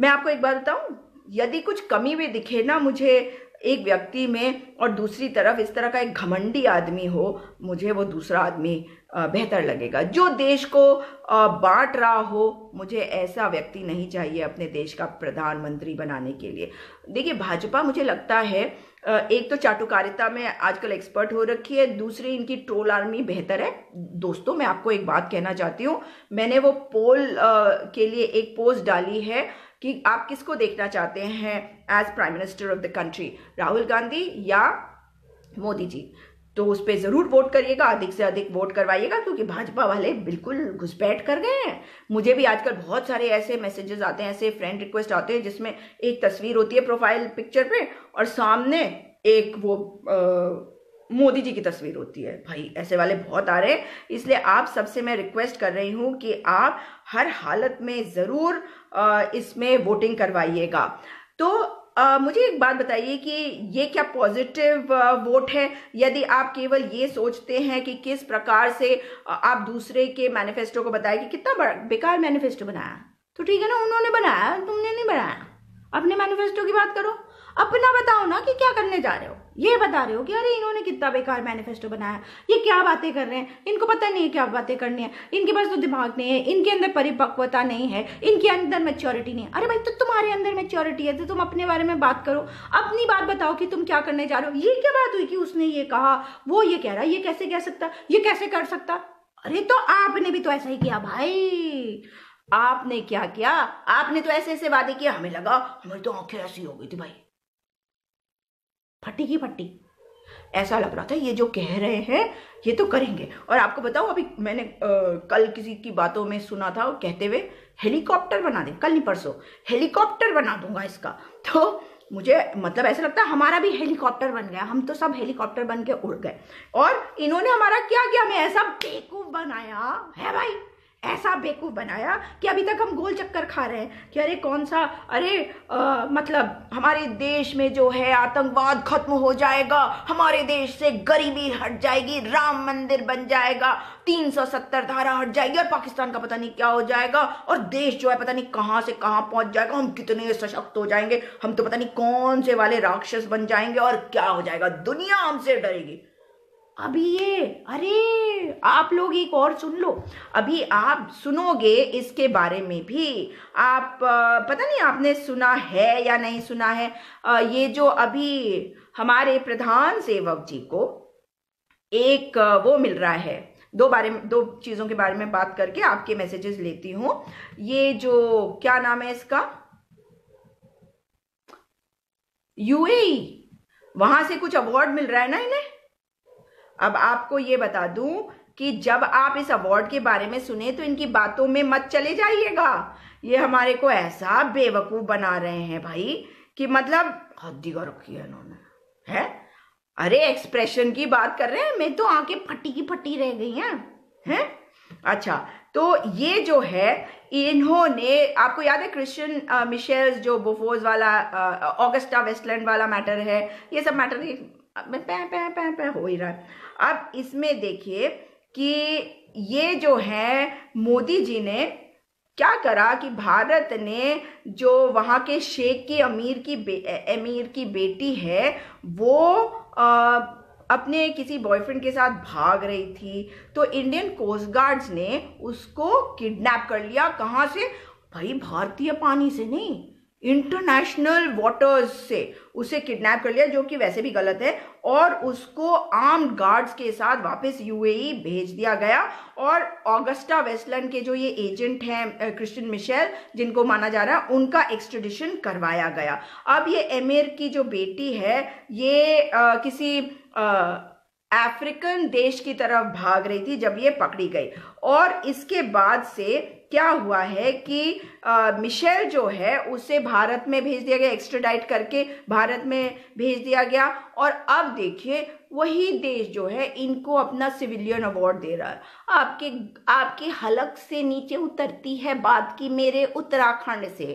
मैं आपको एक बार बताऊँ, यदि कुछ कमी भी दिखे ना मुझे एक व्यक्ति में और दूसरी तरफ़ इस तरह का एक घमंडी आदमी हो, मुझे वो दूसरा आदमी बेहतर लगेगा। जो देश को बांट रहा हो, मुझे ऐसा व्यक्ति नहीं चाहिए अपने देश का प्रधानमंत्री बनाने के लिए। देखिए, भाजपा मुझे लगता है एक तो चाटुकारिता में आजकल एक्सपर्ट हो रखी है, दूसरी इनकी ट्रोल आर्मी बेहतर है। दोस्तों, मैं आपको एक बात कहना चाहती हूँ, मैंने वो पोल के लिए एक पोस्ट डाली है कि आप किसको देखना चाहते हैं as prime minister of the country Rahul Gandhi या मोदी जी? तो उस पर ज़रूर वोट करिएगा, अधिक से अधिक वोट करवाइएगा, क्योंकि भाजपा वाले बिल्कुल घुसपैठ कर गए हैं। मुझे भी आजकल बहुत सारे ऐसे मैसेजेस आते हैं, ऐसे फ्रेंड रिक्वेस्ट आते हैं, जिसमें एक तस्वीर होती है प्रोफ़ाइल पिक्चर पे और सामने एक वो मोदी जी की तस्वीर होती है। भाई, ऐसे वाले बहुत आ रहे हैं। इसलिए आप सबसे मैं रिक्वेस्ट कर रही हूँ कि आप हर हालत में ज़रूर इसमें वोटिंग करवाइएगा। तो आ, मुझे एक बात बताइए कि ये क्या पॉजिटिव वोट है? यदि आप केवल ये सोचते हैं कि किस प्रकार से आप दूसरे के मैनिफेस्टो को बताएँ कि कितना बेकार मैनिफेस्टो बनाया? तो ठीक है ना उन्होंने बनाया तुमने नहीं बनाया। अपने मैनिफेस्टो की बात करो। अपना बताओ ना कि क्या करने जा रहे हो। ये बता रहे हो कि अरे इन्होंने कितना बेकार मैनिफेस्टो बनाया। ये क्या बातें कर रहे हैं? इनको पता नहीं है क्या बातें करनी है। इनके पास तो दिमाग नहीं है, इनके अंदर परिपक्वता नहीं है, इनके अंदर मेच्योरिटी नहीं है। अरे भाई तो तुम्हारे अंदर मेच्योरिटी है तो तुम अपने बारे में बात करो। अपनी बात बताओ कि तुम क्या करने जा रहे हो। ये क्या बात हुई कि उसने ये कहा? वो ये कह रहा ये कैसे कह सकता? ये कैसे कर सकता? अरे तो आपने भी तो ऐसा ही किया भाई। आपने क्या किया? आपने तो ऐसे ऐसे वादे किया हमें लगा, हमारी तो आँखें ऐसी हो गई थी भाई। फटी की फटी। ऐसा लग रहा था ये जो कह रहे हैं ये तो करेंगे। और आपको बताऊँ अभी मैंने आ, कल किसी की बातों में सुना था कहते हुए हेलीकॉप्टर बना दें कल नहीं परसों हेलीकॉप्टर बना दूँगा इसका। तो मुझे मतलब ऐसा लगता है हमारा भी हेलीकॉप्टर बन गया हम तो सब हेलीकॉप्टर बन के उड़ गए। और इन्होंने हमारा क्या किया? हमें ऐसा बेकूफ बनाया है भाई। ऐसा बेवकूफ़ बनाया कि अभी तक हम गोल चक्कर खा रहे हैं कि अरे कौन सा अरे आ, मतलब हमारे देश में जो है आतंकवाद खत्म हो जाएगा हमारे देश से गरीबी हट जाएगी राम मंदिर बन जाएगा 370 धारा हट जाएगी और पाकिस्तान का पता नहीं क्या हो जाएगा और देश जो है पता नहीं कहाँ से कहाँ पहुँच जाएगा हम कितने सशक्त हो जाएँगे हम तो पता नहीं कौन से वाले राक्षस बन जाएँगे और क्या हो जाएगा दुनिया हमसे डरेगी। अभी ये, अरे, आप लोग एक और सुन लो। अभी आप सुनोगे इसके बारे में भी। आप पता नहीं आपने सुना है या नहीं सुना है ये जो अभी हमारे प्रधान सेवक जी को एक वो मिल रहा है। दो बारे में, दो चीज़ों के बारे में बात करके आपके मैसेजेस लेती हूँ। ये जो, क्या नाम है इसका? यूएई वहाँ से कुछ अवार्ड मिल रहा है ना इन्हें? अब आपको ये बता दूँ कि जब आप इस अवार्ड के बारे में सुने तो इनकी बातों में मत चले जाइएगा। ये हमारे को ऐसा बेवकूफ़ बना रहे हैं भाई, कि मतलब हद्दी का रखी है इन्होंने, है? अरे एक्सप्रेशन की बात कर रहे हैं? मैं तो आँखें फटी की फटी रह गई हैं हैं? अच्छा तो ये जो है, इन्होंने, आपको याद है क्रिश्चियन मिशेल्स जो बोफोज वाला ऑगस्टा वेस्टलैंड वाला मैटर है? ये सब मैटर पै पै पै पै हो ही रहा है। अब इसमें देखिए कि ये जो है मोदी जी ने क्या करा कि भारत ने जो वहाँ के शेख की अमीर की अमीर की बेटी है वो आ, अपने किसी बॉयफ्रेंड के साथ भाग रही थी। तो इंडियन कोस्ट गार्ड्स ने उसको किडनैप कर लिया। कहाँ से? भाई भारतीय पानी से नहीं इंटरनेशनल वाटर्स से उसे किडनैप कर लिया जो कि वैसे भी गलत है। और उसको आर्म्ड गार्ड्स के साथ वापस यूएई भेज दिया गया। और ऑगस्टा वेस्टलैंड के जो ये एजेंट हैं क्रिश्चियन मिशेल जिनको माना जा रहा है उनका एक्सट्रेडिशन करवाया गया। अब ये एमिर की जो बेटी है ये आ, किसी आ, अफ्रीकन देश की तरफ़ भाग रही थी जब ये पकड़ी गई। और इसके बाद से क्या हुआ है कि आ, मिशेल जो है उसे भारत में भेज दिया गया एक्स्ट्राडाइट करके भारत में भेज दिया गया। और अब देखिए वही देश जो है इनको अपना सिविलियन अवार्ड दे रहा है। आपके आपके हलक से नीचे उतरती है बात की मेरे उत्तराखंड से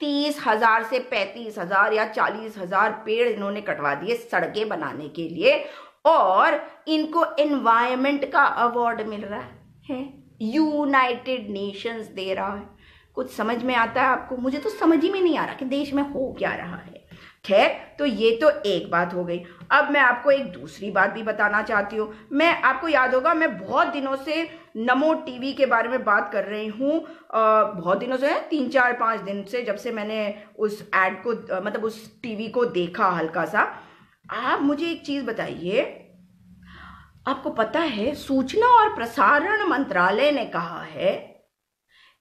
तीस हज़ार से पैंतीस हज़ार या चालीस हज़ार पेड़ इन्होंने कटवा दिए सड़कें बनाने के लिए। और इनको एनवायरमेंट का अवार्ड मिल रहा है? यूनाइटेड नेशंस दे रहा है। कुछ समझ में आता है आपको? मुझे तो समझ ही में नहीं आ रहा कि देश में हो क्या रहा है। खैर तो ये तो एक बात हो गई। अब मैं आपको एक दूसरी बात भी बताना चाहती हूँ। मैं, आपको याद होगा, मैं बहुत दिनों से नमो टीवी के बारे में बात कर रही हूँ। बहुत दिनों से तीन चार पाँच दिन से, जब से मैंने उस एड को मतलब उस टीवी को देखा हल्का सा। आप मुझे एक चीज़ बताइए आपको पता है, सूचना और प्रसारण मंत्रालय ने कहा है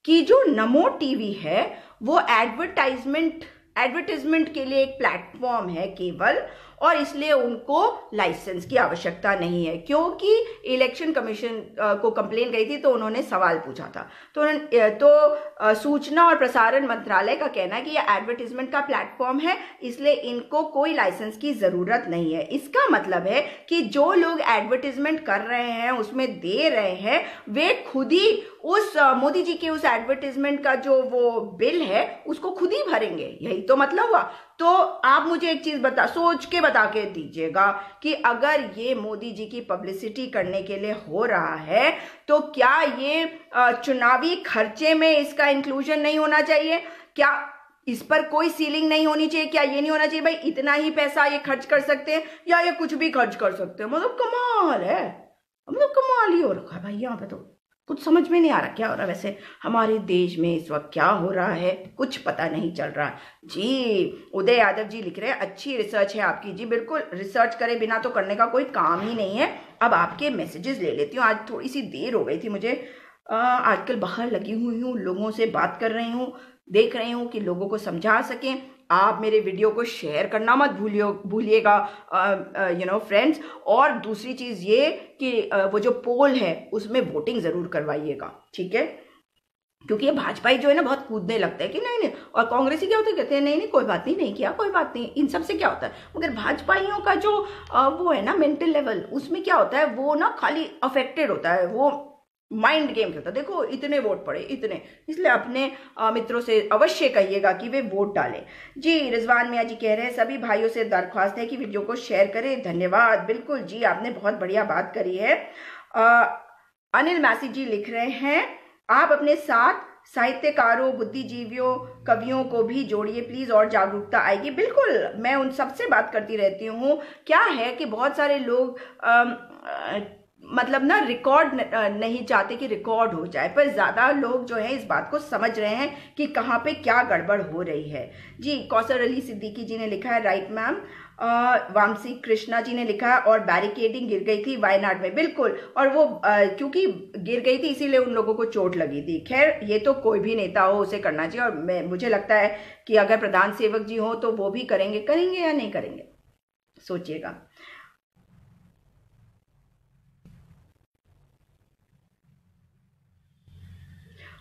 कि जो नमो टीवी है, वो एडवर्टाइजमेंट एडवर्टाइजमेंट के लिए एक प्लेटफॉर्म है केवल और इसलिए उनको लाइसेंस की आवश्यकता नहीं है। क्योंकि इलेक्शन कमीशन को कंप्लेन गई थी तो उन्होंने सवाल पूछा था। तो तो सूचना और प्रसारण मंत्रालय का कहना है कि यह एडवर्टीजमेंट का प्लेटफॉर्म है, इसलिए इनको कोई लाइसेंस की ज़रूरत नहीं है। इसका मतलब है कि जो लोग एडवर्टीजमेंट कर रहे हैं, उसमें दे रहे हैं, वे खुद ही उस मोदी जी के उस एडवर्टीजमेंट का जो वो बिल है, उसको खुद ही भरेंगे। यही तो मतलब हुआ। तो आप मुझे एक चीज़ बता, सोच के बता के दीजिएगा कि अगर ये मोदी जी की पब्लिसिटी करने के लिए हो रहा है तो क्या ये चुनावी खर्चे में इसका इंक्लूजन नहीं होना चाहिए? क्या इस पर कोई सीलिंग नहीं होनी चाहिए? क्या ये नहीं होना चाहिए, भाई, इतना ही पैसा ये खर्च कर सकते हैं? या ये कुछ भी खर्च कर सकते हैं? मतलब कमाल है। मतलब कमाल ही हो रखा है भाई, यहाँ पे तो। कुछ समझ में नहीं आ रहा क्या हो रहा वैसे हमारे देश में इस वक्त क्या हो रहा है? कुछ पता नहीं चल रहा। जी, उदय यादव जी लिख रहे हैं, अच्छी रिसर्च है आपकी। जी, बिल्कुल रिसर्च करे बिना तो करने का कोई काम ही नहीं है। अब आपके मैसेजेस ले लेती हूँ। आज थोड़ी सी देर हो गई थी मुझे। आजकल बाहर लगी हुई हूँ, लोगों से बात कर रही हूँ, देख रही हूँ कि लोगों को समझा सकें। आप मेरे वीडियो को शेयर करना मत भूलियो भूलिएगा यू नो फ्रेंड्स और दूसरी चीज़ ये कि आ, वो जो पोल है उसमें वोटिंग ज़रूर करवाइएगा ठीक है? क्योंकि ये भाजपा ही जो है ना बहुत कूदने लगता है कि नहीं नहीं और कांग्रेस ही क्या होता है कहते हैं नहीं नहीं कोई बात नहीं नहीं किया कोई बात नहीं। इन सबसे क्या होता है? मगर भाजपाइयों का जो वो है ना मेंटल लेवल उसमें क्या होता है वो ना खाली अफेक्टेड होता है वो माइंड गेम खेलता। देखो इतने वोट पड़े इतने। इसलिए अपने मित्रों से अवश्य कहिएगा कि वे वोट डालें। जी रिजवान मियाँ जी कह रहे हैं सभी भाइयों से दरख्वास्त है कि वीडियो को शेयर करें। धन्यवाद। बिल्कुल जी आपने बहुत बढ़िया बात करी है। आ, अनिल मैसी जी लिख रहे हैं आप अपने साथ साहित्यकारों बुद्धिजीवियों कवियों को भी जोड़िए। प्लीज़ और जागरूकता आएगी। बिल्कुल मैं उन सबसे बात करती रहती हूँ। क्या है कि बहुत सारे लोग आ, मतलब ना रिकॉर्ड नहीं चाहते कि रिकॉर्ड हो जाए पर ज़्यादा लोग जो है इस बात को समझ रहे हैं कि कहाँ पे क्या गड़बड़ हो रही है। जी कौसर अली सिद्दीकी जी ने लिखा है राइट मैम वामसी कृष्णा जी ने लिखा है और बैरिकेडिंग गिर गई थी वायनाड में बिल्कुल। और वो आ, क्योंकि गिर गई थी इसीलिए उन लोगों को चोट लगी थी। खैर ये तो कोई भी नेता हो उसे करना चाहिए। और मैं मुझे लगता है कि अगर प्रधान सेवक जी हो तो वो भी करेंगे। करेंगे या नहीं करेंगे? सोचिएगा।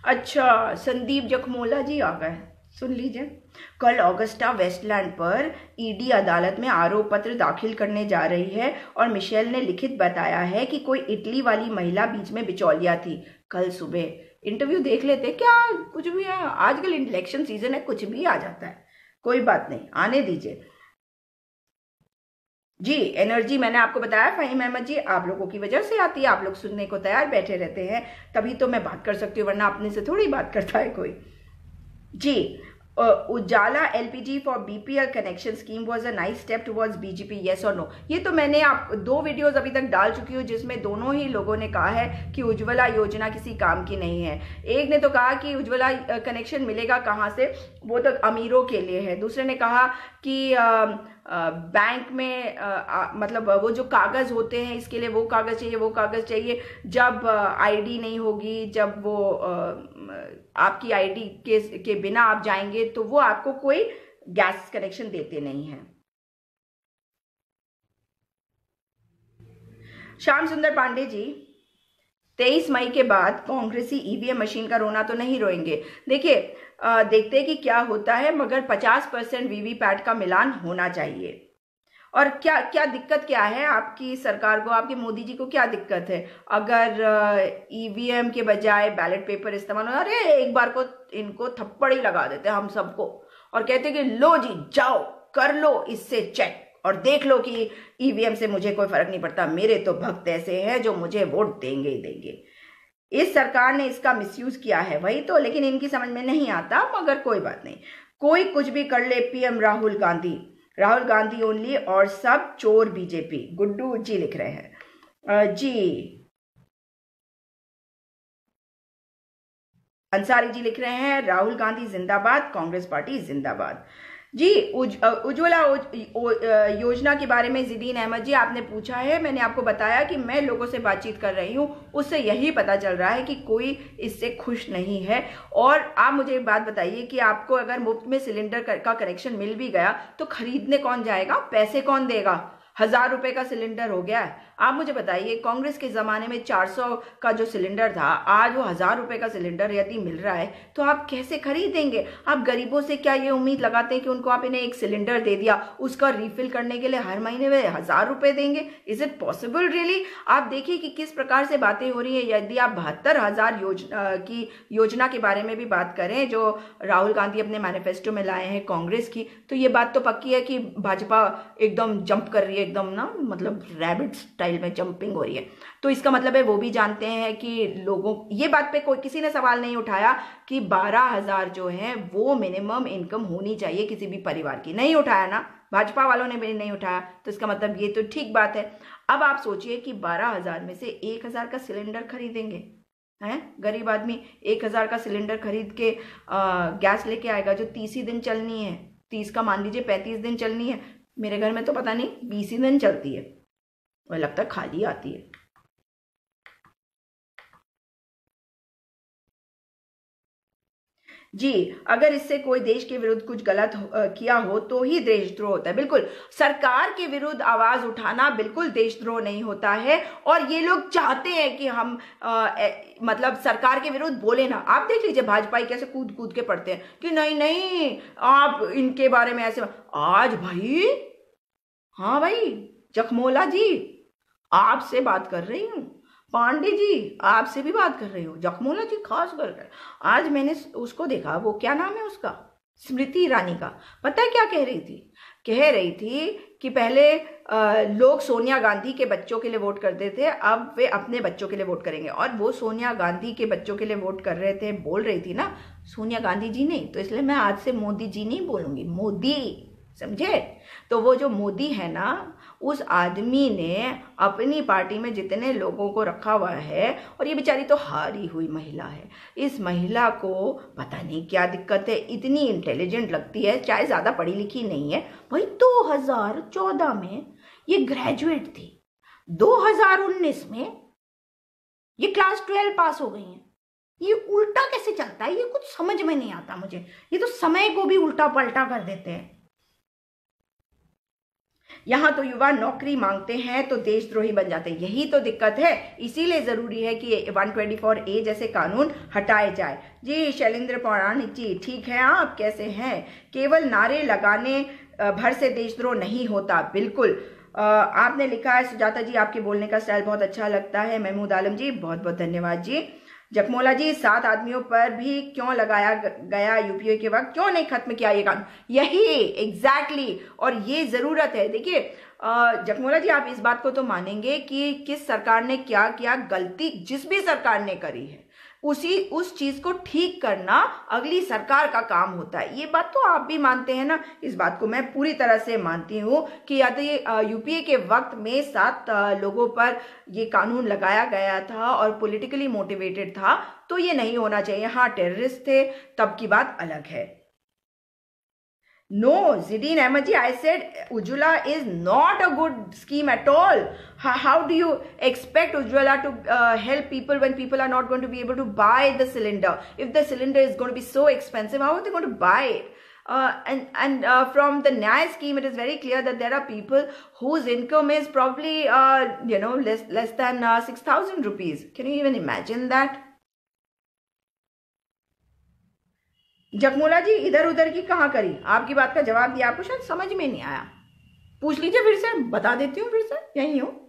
अच्छा संदीप जखमोला जी आ गए। सुन लीजिए। कल ऑगस्टा वेस्टलैंड पर ईडी अदालत में आरोप पत्र दाखिल करने जा रही है और मिशेल ने लिखित बताया है कि कोई इटली वाली महिला बीच में बिचौलिया थी। कल सुबह। इंटरव्यू देख लेते। क्या कुछ भी है? आजकल इलेक्शन सीज़न है, कुछ भी आ जाता है। कोई बात नहीं, आने दीजिए। जी एनर्जी मैंने आपको बताया, फ़हीम अहमद जी, आप लोगों की वजह से आती है, आप लोग सुनने को तैयार बैठे रहते हैं। तभी तो मैं बात कर सकती हूँ, वरना अपने से थोड़ी बात करता है कोई। जी Ujala LPG for BPL connection scheme was a nice step towards BJP yes और नो ये तो मैंने आप दो वीडियोस अभी तक डाल चुकी हूँ जिसमें दोनों ही लोगों ने कहा है कि उज्ज्वला योजना किसी काम की नहीं है। एक ने तो कहा कि उज्ज्वला कनेक्शन मिलेगा कहाँ से? वो तो अमीरों के लिए है। दूसरे ने कहा कि आ, बैंक में आ, मतलब वो जो कागज़ होते हैं इसके लिए वो कागज़ चाहिए वो कागज़ चाहिए। जब आईडी नहीं होगी जब वो आपकी आईडी के के बिना आप जाएँगे तो वो आपको कोई गैस कनेक्शन देते नहीं है। श्याम सुंदर पांडे जी, तेईस मई के बाद कांग्रेसी ईवीएम मशीन का रोना तो नहीं रोएँगे। देखिए देखते हैं कि क्या होता है, मगर 50 परसेंट वीवीपैट का मिलान होना चाहिए। और क्या क्या दिक्कत क्या है आपकी सरकार को, आपके मोदी जी को क्या दिक्कत है? अगर ईवीएम के बजाय बैलेट पेपर इस्तेमाल हो अरे, एक बार को इनको थप्पड़ ही लगा देते हम सबको। और कहते कि लो जी, जाओ, कर लो, इससे चेक और देख लो कि ईवीएम से मुझे कोई फ़र्क नहीं पड़ता। मेरे तो भक्त ऐसे हैं जो मुझे वोट देंगे ही देंगे। इस सरकार ने इसका मिसयूज किया है, वही तो लेकिन इनकी समझ में नहीं आता, मगर कोई बात नहीं। कोई कुछ भी कर ले पीएम राहुल गांधी राहुल गांधी ओनली और सब चोर बीजेपी। गुड्डू जी लिख रहे हैं। जी। अंसारी जी लिख रहे हैं, राहुल गांधी जिंदाबाद, कांग्रेस पार्टी जिंदाबाद। जी उज्ज्वला योजना के बारे में जिदीन अहमद जी, आपने पूछा है, मैंने आपको बताया कि मैं लोगों से बातचीत कर रही हूँ, उससे यही पता चल रहा है कि कोई इससे खुश नहीं है। और आप मुझे एक बात बताइए कि आपको अगर मुफ़्त में सिलेंडर का कनेक्शन मिल भी गया तो खरीदने कौन जाएगा? पैसे कौन देगा? हज़ार रुपए का सिलेंडर हो गया है। आप मुझे बताइए, कांग्रेस के ज़माने में 400 का जो सिलेंडर था, आज वो हज़ार रुपए का सिलेंडर यदि मिल रहा है तो आप कैसे खरीदेंगे? आप गरीबों से क्या ये उम्मीद लगाते हैं कि उनको आप इन्हें एक सिलेंडर दे दिया, उसका रिफिल करने के लिए हर महीने में हज़ार रुपए देंगे? इज़ इट पॉसिबल रियली आप देखिए कि किस प्रकार से बातें हो रही है। यदि आप बहत्तर हज़ार योजना की योजना के बारे में भी बात करें, जो राहुल गांधी अपने मैनिफेस्टो में लाए हैं कांग्रेस की तो ये बात तो पक्की है कि भाजपा एकदम जंप कर रही है, एकदम ना मतलब रैबिट्स स्टाइल में जंपिंग हो रही है। तो इसका मतलब है वो भी जानते हैं कि लोगों ये बात पे कोई किसी ने सवाल नहीं उठाया कि बारह हज़ार जो है वो मिनिमम इनकम होनी चाहिए किसी भी परिवार की। नहीं उठाया ना। भाजपा वालों ने भी नहीं उठाया। तो इसका मतलब ये तो ठीक बात है। अब आप सोचिए कि बारह हज़ार में से एक हज़ार का सिलेंडर खरीदेंगे हैं? गरीब आदमी एक हज़ार का सिलेंडर खरीद के आ, गैस लेके आएगा जो तीस ही दिन चलनी है। तीस का मान लीजिए पैंतीस दिन चलनी है। मेरे घर में तो पता नहीं बीस ही दिन चलती है। और लगता है खाली आती है। जी अगर इससे कोई देश के विरुद्ध कुछ गलत हो, आ, किया हो तो ही देशद्रोह होता है बिल्कुल। सरकार के विरुद्ध आवाज़ उठाना बिल्कुल देशद्रोह नहीं होता है और ये लोग चाहते हैं कि हम आ, ए, मतलब सरकार के विरुद्ध बोले ना। आप देख लीजिए भाजपा कैसे कूद कूद के पढ़ते हैं कि नहीं नहीं आप इनके बारे में ऐसे आज भाई हाँ भाई जखमोला जी आपसे बात कर रही हूँ। पांडे जी, आपसे भी बात कर रही हूँ। जखमोला जी, खास कर आज मैंने उसको देखा, वो क्या नाम है उसका? स्मृति ईरानी का। पता है क्या कह रही थी? कह रही थी कि पहले लोग सोनिया गांधी के बच्चों के लिए वोट करते थे, अब वे अपने बच्चों के लिए वोट करेंगे। और वो सोनिया गांधी के बच्चों के लिए वोट कर रहे थे, बोल रही थी ना, सोनिया गांधी जी नहीं तो इसलिए मैं आज से मोदी जी नहीं बोलूँगी। मोदी, समझे? तो वो जो मोदी है ना उस आदमी ने अपनी पार्टी में जितने लोगों को रखा हुआ है, और ये बेचारी तो हारी हुई महिला है। इस महिला को पता नहीं क्या दिक्कत है, इतनी इंटेलिजेंट लगती है, चाहे ज़्यादा पढ़ी लिखी नहीं है। भाई 2014 में ये ग्रेजुएट थी। 2019 में ये क्लास ट्वेल्व पास हो गई हैं। ये उल्टा कैसे चलता है? ये कुछ समझ में नहीं आता मुझे। ये तो समय को भी उल्टा पलटा कर देते हैं। यहाँ तो युवा नौकरी मांगते हैं तो देशद्रोही बन जाते हैं। यही तो दिक्कत है। इसीलिए ज़रूरी है कि 124 ए जैसे कानून हटाए जाए। जी शैलेंद्र पौराणिक जी, ठीक है आप? कैसे हैं? केवल नारे लगाने भर से देशद्रोह नहीं होता। बिल्कुल। आपने लिखा है, सुजाता जी, आपके बोलने का स्टाइल बहुत अच्छा लगता है। महमूद आलम जी बहुत बहुत धन्यवाद जी। जकमोला जी सात आदमियों पर भी क्यों लगाया गया यूपीए के वक्त क्यों नहीं खत्म किया ये काम यही एग्जैक्टली exactly, और ये ज़रूरत है। देखिए जखमोला जी आप इस बात को तो मानेंगे कि किस सरकार ने क्या किया गलती जिस भी सरकार ने करी है उसी, उस चीज़ को ठीक करना अगली सरकार का काम होता है। ये बात तो आप भी मानते हैं ना? इस बात को मैं पूरी तरह से मानती हूँ कि या तो यूपीए के वक्त में सात लोगों पर ये कानून लगाया गया था और पॉलिटिकली मोटिवेटेड था तो ये नहीं होना चाहिए। हाँ टेररिस्ट थे, तब की बात अलग है। No, Zidane Amaji, I said Ujula is not a good scheme at all. How, how do you expect Ujula to uh, help people when people are not going to be able to buy the cylinder? If the cylinder is going to be so expensive, how are they going to buy it? Uh, and and uh, from the Nyaya scheme, it is very clear that there are people whose income is probably uh, you know less less than uh, six thousand rupees. Can you even imagine that? जगमोला जी इधर उधर की कहाँ करी? आपकी बात का जवाब दिया, आपको शायद समझ में नहीं आया। पूछ लीजिए फिर से, बता देती हूँ फिर से, यही हूँ।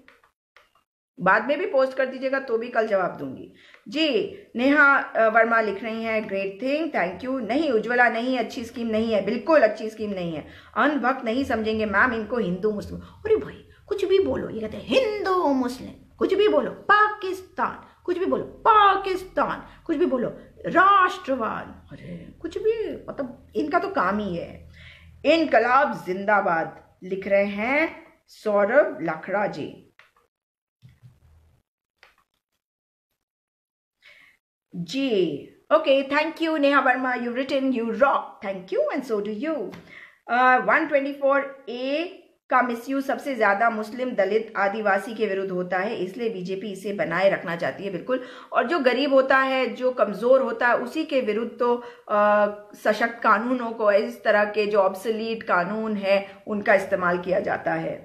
बाद में भी पोस्ट कर दीजिएगा तो भी कल जवाब दूँगी। जी, नेहा वर्मा लिख रही हैं ग्रेट थिंग थैंक यू नहीं, उज्ज्वला नहीं अच्छी स्कीम नहीं है, बिल्कुल अच्छी स्कीम नहीं है। अनभक्त नहीं समझेंगे मैम इनको हिंदू मुस्लिम। अरे भाई, कुछ भी बोलो, ये कहते हैं, हिंदू मुस्लिम। कुछ भी बोलो, पाकिस्तान। कुछ भी बोलो, पाकिस्तान। कुछ भी बोलो राष्ट्रवाद। अरे। कुछ भी मतलब इनका तो काम ही है। इनकलाब जिंदाबाद। लिख रहे हैं Saurabh Lakhra ji ji okay thank you Neha Verma you written you rock thank you and so do you one twenty four A का मिसयूज सबसे ज़्यादा मुस्लिम दलित आदिवासी के विरुद्ध होता है, इसलिए बीजेपी इसे बनाए रखना चाहती है, बिल्कुल। और जो गरीब होता है, जो कमज़ोर होता है, उसी के विरुद्ध तो सशक्त कानूनों को, इस तरह के जो ऑब्सलीट कानून है, उनका इस्तेमाल किया जाता है।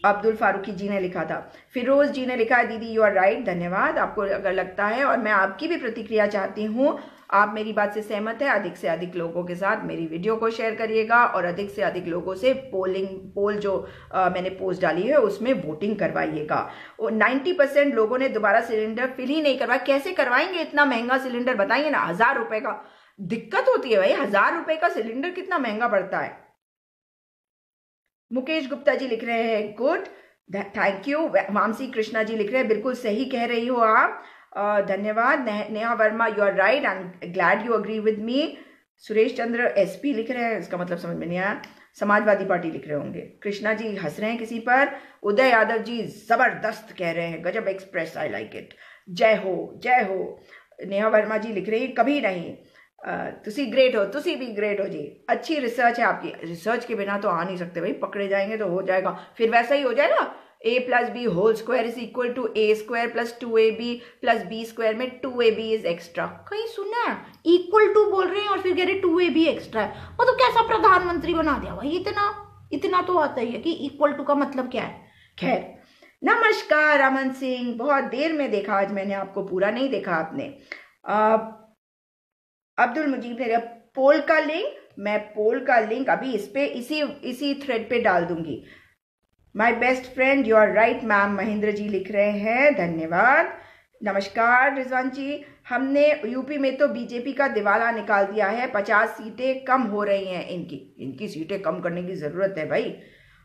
अब्दुल फारूकी जी ने लिखा था। फिरोज जी ने लिखा है, दीदी यू आर राइट धन्यवाद, आपको अगर लगता है और मैं आपकी भी प्रतिक्रिया चाहती हूँ आप मेरी बात से सहमत है अधिक से अधिक लोगों के साथ मेरी वीडियो को शेयर करिएगा और अधिक से अधिक लोगों से पोलिंग पोल जो आ, मैंने पोस्ट डाली है उसमें वोटिंग करवाइएगा। नाइन्टी परसेंट लोगों ने दोबारा सिलेंडर फिल ही नहीं करवाया। कैसे करवाएँगे? इतना महँगा सिलेंडर बताइए ना हज़ार रुपए का। दिक्कत होती है भाई हज़ार रुपए का सिलेंडर कितना महँगा पड़ता है। मुकेश गुप्ता जी लिख रहे हैं good thank you Vamsi Krishna ji लिख रहे हैं बिल्कुल सही कह रही हो आप। धन्यवाद, Neha Verma you are right I am glad you agree with me Suresh Chandra SP लिख रहे हैं, इसका मतलब समझ में नहीं आया। समाजवादी पार्टी लिख रहे होंगे। कृष्णा जी हंस रहे हैं किसी पर। उदय यादव जी ज़बरदस्त कह रहे हैं। गजब एक्सप्रेस आई लाइक इट जय हो जय हो। नेहा वर्मा जी लिख रही कभी नहीं। तुसी ग्रेट हो, तुसी भी ग्रेट हो जी। अच्छी रिसर्च है आपकी। रिसर्च के बिना तो आ नहीं सकते भाई, पकड़े जाएँगे तो हो जाएगा। फिर वैसा ही हो जाएगा? A plus B whole square is equal to A square plus two A B plus B square में two A B is extra कहीं सुना है? इक्वल टू बोल रहे हैं और फिर कह रहे टू ए बी एक्स्ट्रा है। वो तो कैसा प्रधानमंत्री बना दिया? भाई इतना इतना तो आता ही है कि इक्वल टू का मतलब क्या है? खैर, नमस्कार, अमन सिंह। बहुत देर में देखा, आज मैंने आपको पूरा नहीं देखा आपने। अब्दुल मुजीब ने पोल का लिंक मैं पोल का लिंक अभी इस पे, इसी इसी थ्रेड पे डाल दूँगी। My best friend you are right ma'am Mahendra ji लिख रहे हैं धन्यवाद नमस्कार रिजवान जी हमने यूपी में तो बीजेपी का दिवाला निकाल दिया है पचास सीटें कम हो रही हैं इनकी इनकी सीटें कम करने की ज़रूरत है भाई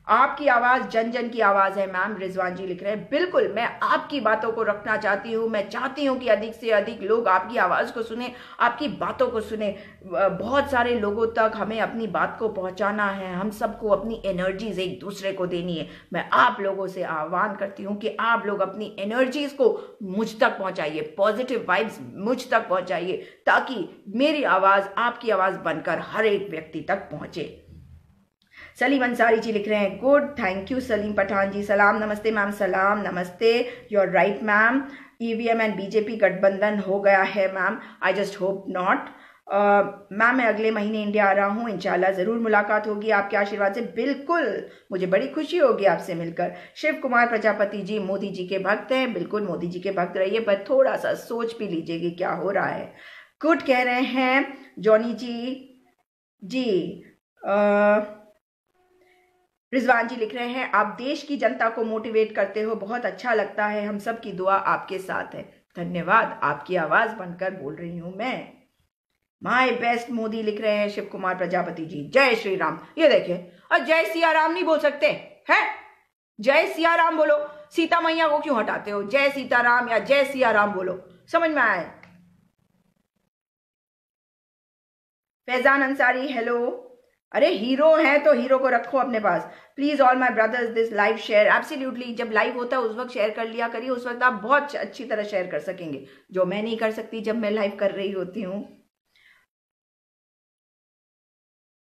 आपकी आवाज़ जन जन की आवाज़ है, मैम, रिजवान जी लिख रहे हैं। बिल्कुल, मैं आपकी बातों को रखना चाहती हूँ, मैं चाहती हूँ कि अधिक से अधिक लोग आपकी आवाज़ को सुने, आपकी बातों को सुने। बहुत सारे लोगों तक हमें अपनी बात को पहुंचाना है, हम सबको अपनी एनर्जीज एक दूसरे को देनी है। मैं आप लोगों से आह्वान करती हूँ कि आप लोग अपनी एनर्जीज को मुझ तक पहुंचाइए पॉजिटिव वाइब्स मुझ तक पहुंचाइए, ताकि मेरी आवाज़, आपकी आवाज़ बनकर हर एक व्यक्ति तक पहुँचे। सलीम अंसारी जी लिख रहे हैं good thank you Salim Pathan ji. सलाम नमस्ते मैम सलाम नमस्ते। Your right ma'am. EVM and BJP गठबंधन हो गया है ma'am. I just hope not ma'am मैं अगले महीने इंडिया आ रहा हूँ। इंशाल्लाह ज़रूर मुलाकात होगी। आपके आशीर्वाद से बिल्कुल मुझे बड़ी खुशी होगी आपसे मिलकर। शिव कुमार प्रजापति जी मोदी जी के भक्त हैं। बिल्कुल मोदी जी के भक्त रहिए पर थोड़ा सा सोच भी लीजिए कि क्या हो रहा है। गुड कह रहे हैं जॉनी जी। जी आ, रिजवान जी लिख रहे हैं, आप देश की जनता को मोटिवेट करते हो, बहुत अच्छा लगता है। हम सब की दुआ आपके साथ है। धन्यवाद। आपकी आवाज़ बनकर बोल रही हूँ मैं। माय बेस्ट मोदी लिख रहे हैं शिव कुमार प्रजापति जी। जय श्री राम ये देखिए और जय सिया राम नहीं बोल सकते, हैं? जय सिया राम बोलो। सीता मैया को क्यों हटाते हो? जय सीताराम या जय सिया राम बोलो। समझ में आए फैजान अंसारी, हेलो। अरे हीरो है तो हीरो को रखो अपने पास। Please all my brothers this live share absolutely जब लाइव होता है, उस वक्त शेयर कर लिया करिए, उस वक्त आप बहुत अच्छी तरह शेयर कर सकेंगे। जो मैं नहीं कर सकती, जब मैं लाइव कर रही होती हूँ।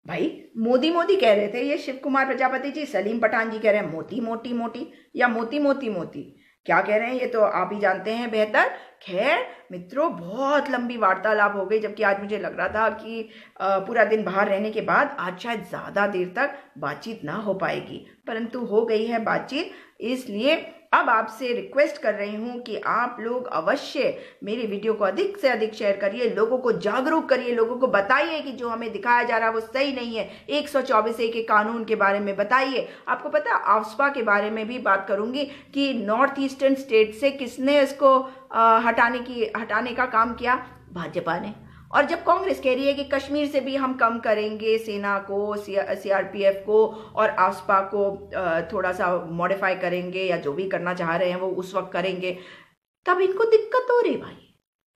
भाई, मोदी मोदी कह रहे थे, ये शिव कुमार प्रजापति जी, सलीम पठान जी कह रहे हैं मोती मोटी मोटी या मोती मोती मोती क्या कह रहे हैं, ये तो आप ही जानते हैं बेहतर। खैर, मित्रों, बहुत लंबी वार्तालाप हो गई, जबकि आज मुझे लग रहा था कि पूरा दिन बाहर रहने के बाद आज शायद ज़्यादा देर तक बातचीत ना हो पाएगी। परंतु हो गई है बातचीत, इसलिए अब आपसे रिक्वेस्ट कर रही हूँ कि आप लोग अवश्य मेरी वीडियो को अधिक से अधिक शेयर करिए, लोगों को जागरूक करिए, लोगों को बताइए कि जो हमें दिखाया जा रहा है वो सही नहीं है। एक सौ चौबीस ए के कानून के बारे में बताइए। आपको पता है आफ्सपा के बारे में भी बात करूँगी कि नॉर्थ ईस्टर्न स्टेट से किसने इसको हटाने की, हटाने का काम किया भाजपा ने। और जब कांग्रेस कह रही है कि कश्मीर से भी हम कम करेंगे, सेना को सीआरपीएफ को और आसपा को थोड़ा सा मॉडिफाई करेंगे या जो भी करना चाह रहे हैं वो उस वक्त करेंगे, तब इनको दिक्कत हो रही भाई।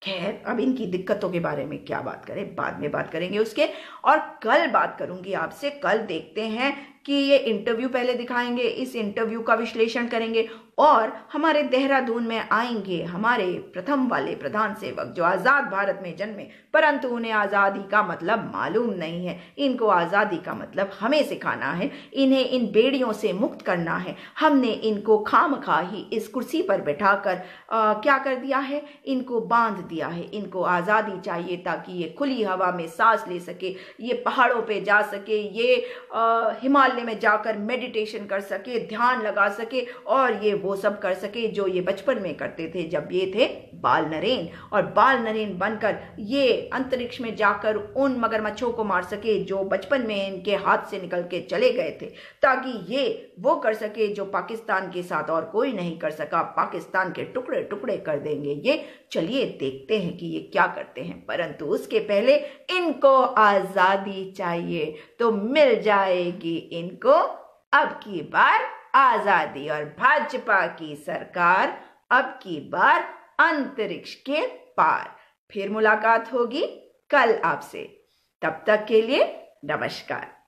खैर, अब इनकी दिक्कतों के बारे में क्या बात करें, बाद में बात करेंगे उसके। और कल बात करूँगी आपसे, कल देखते हैं कि ये इंटरव्यू पहले दिखाएँगे, इस इंटरव्यू का विश्लेषण करेंगे। और हमारे देहरादून में आएँगे, हमारे प्रथम वाले प्रधान सेवक जो आज़ाद भारत में जन्मे, परंतु उन्हें आज़ादी का मतलब मालूम नहीं है। इनको आज़ादी का मतलब हमें सिखाना है, इन्हें इन बेड़ियों से मुक्त करना है। हमने इनको खाम खा ही इस कुर्सी पर बैठाकर क्या कर दिया है? इनको बाँध दिया है। इनको आज़ादी चाहिए ताकि ये खुली हवा में सांस ले सके, ये पहाड़ों पे जा सके, ये हिमालय में जाकर मेडिटेशन कर सके, ध्यान लगा सके और ये वो सब कर सके जो ये बचपन में करते थे जब ये थे बाल नरेन। और बाल नरेन बनकर ये अंतरिक्ष में जाकर उन मगरमच्छों को मार सके जो बचपन में इनके हाथ से निकल के चले गए थे, ताकि ये वो कर सके जो पाकिस्तान के साथ और कोई नहीं कर सका। पाकिस्तान के टुकड़े टुकड़े कर देंगे ये। चलिए देखते हैं कि ये क्या करते हैं। परंतु उसके पहले इनको आज़ादी चाहिए तो मिल जाएगी इनको। अब की बार आज़ादी और भाजपा की सरकार अब की बार अंतरिक्ष के पार। फिर मुलाकात होगी कल आपसे। तब तक के लिए नमस्कार।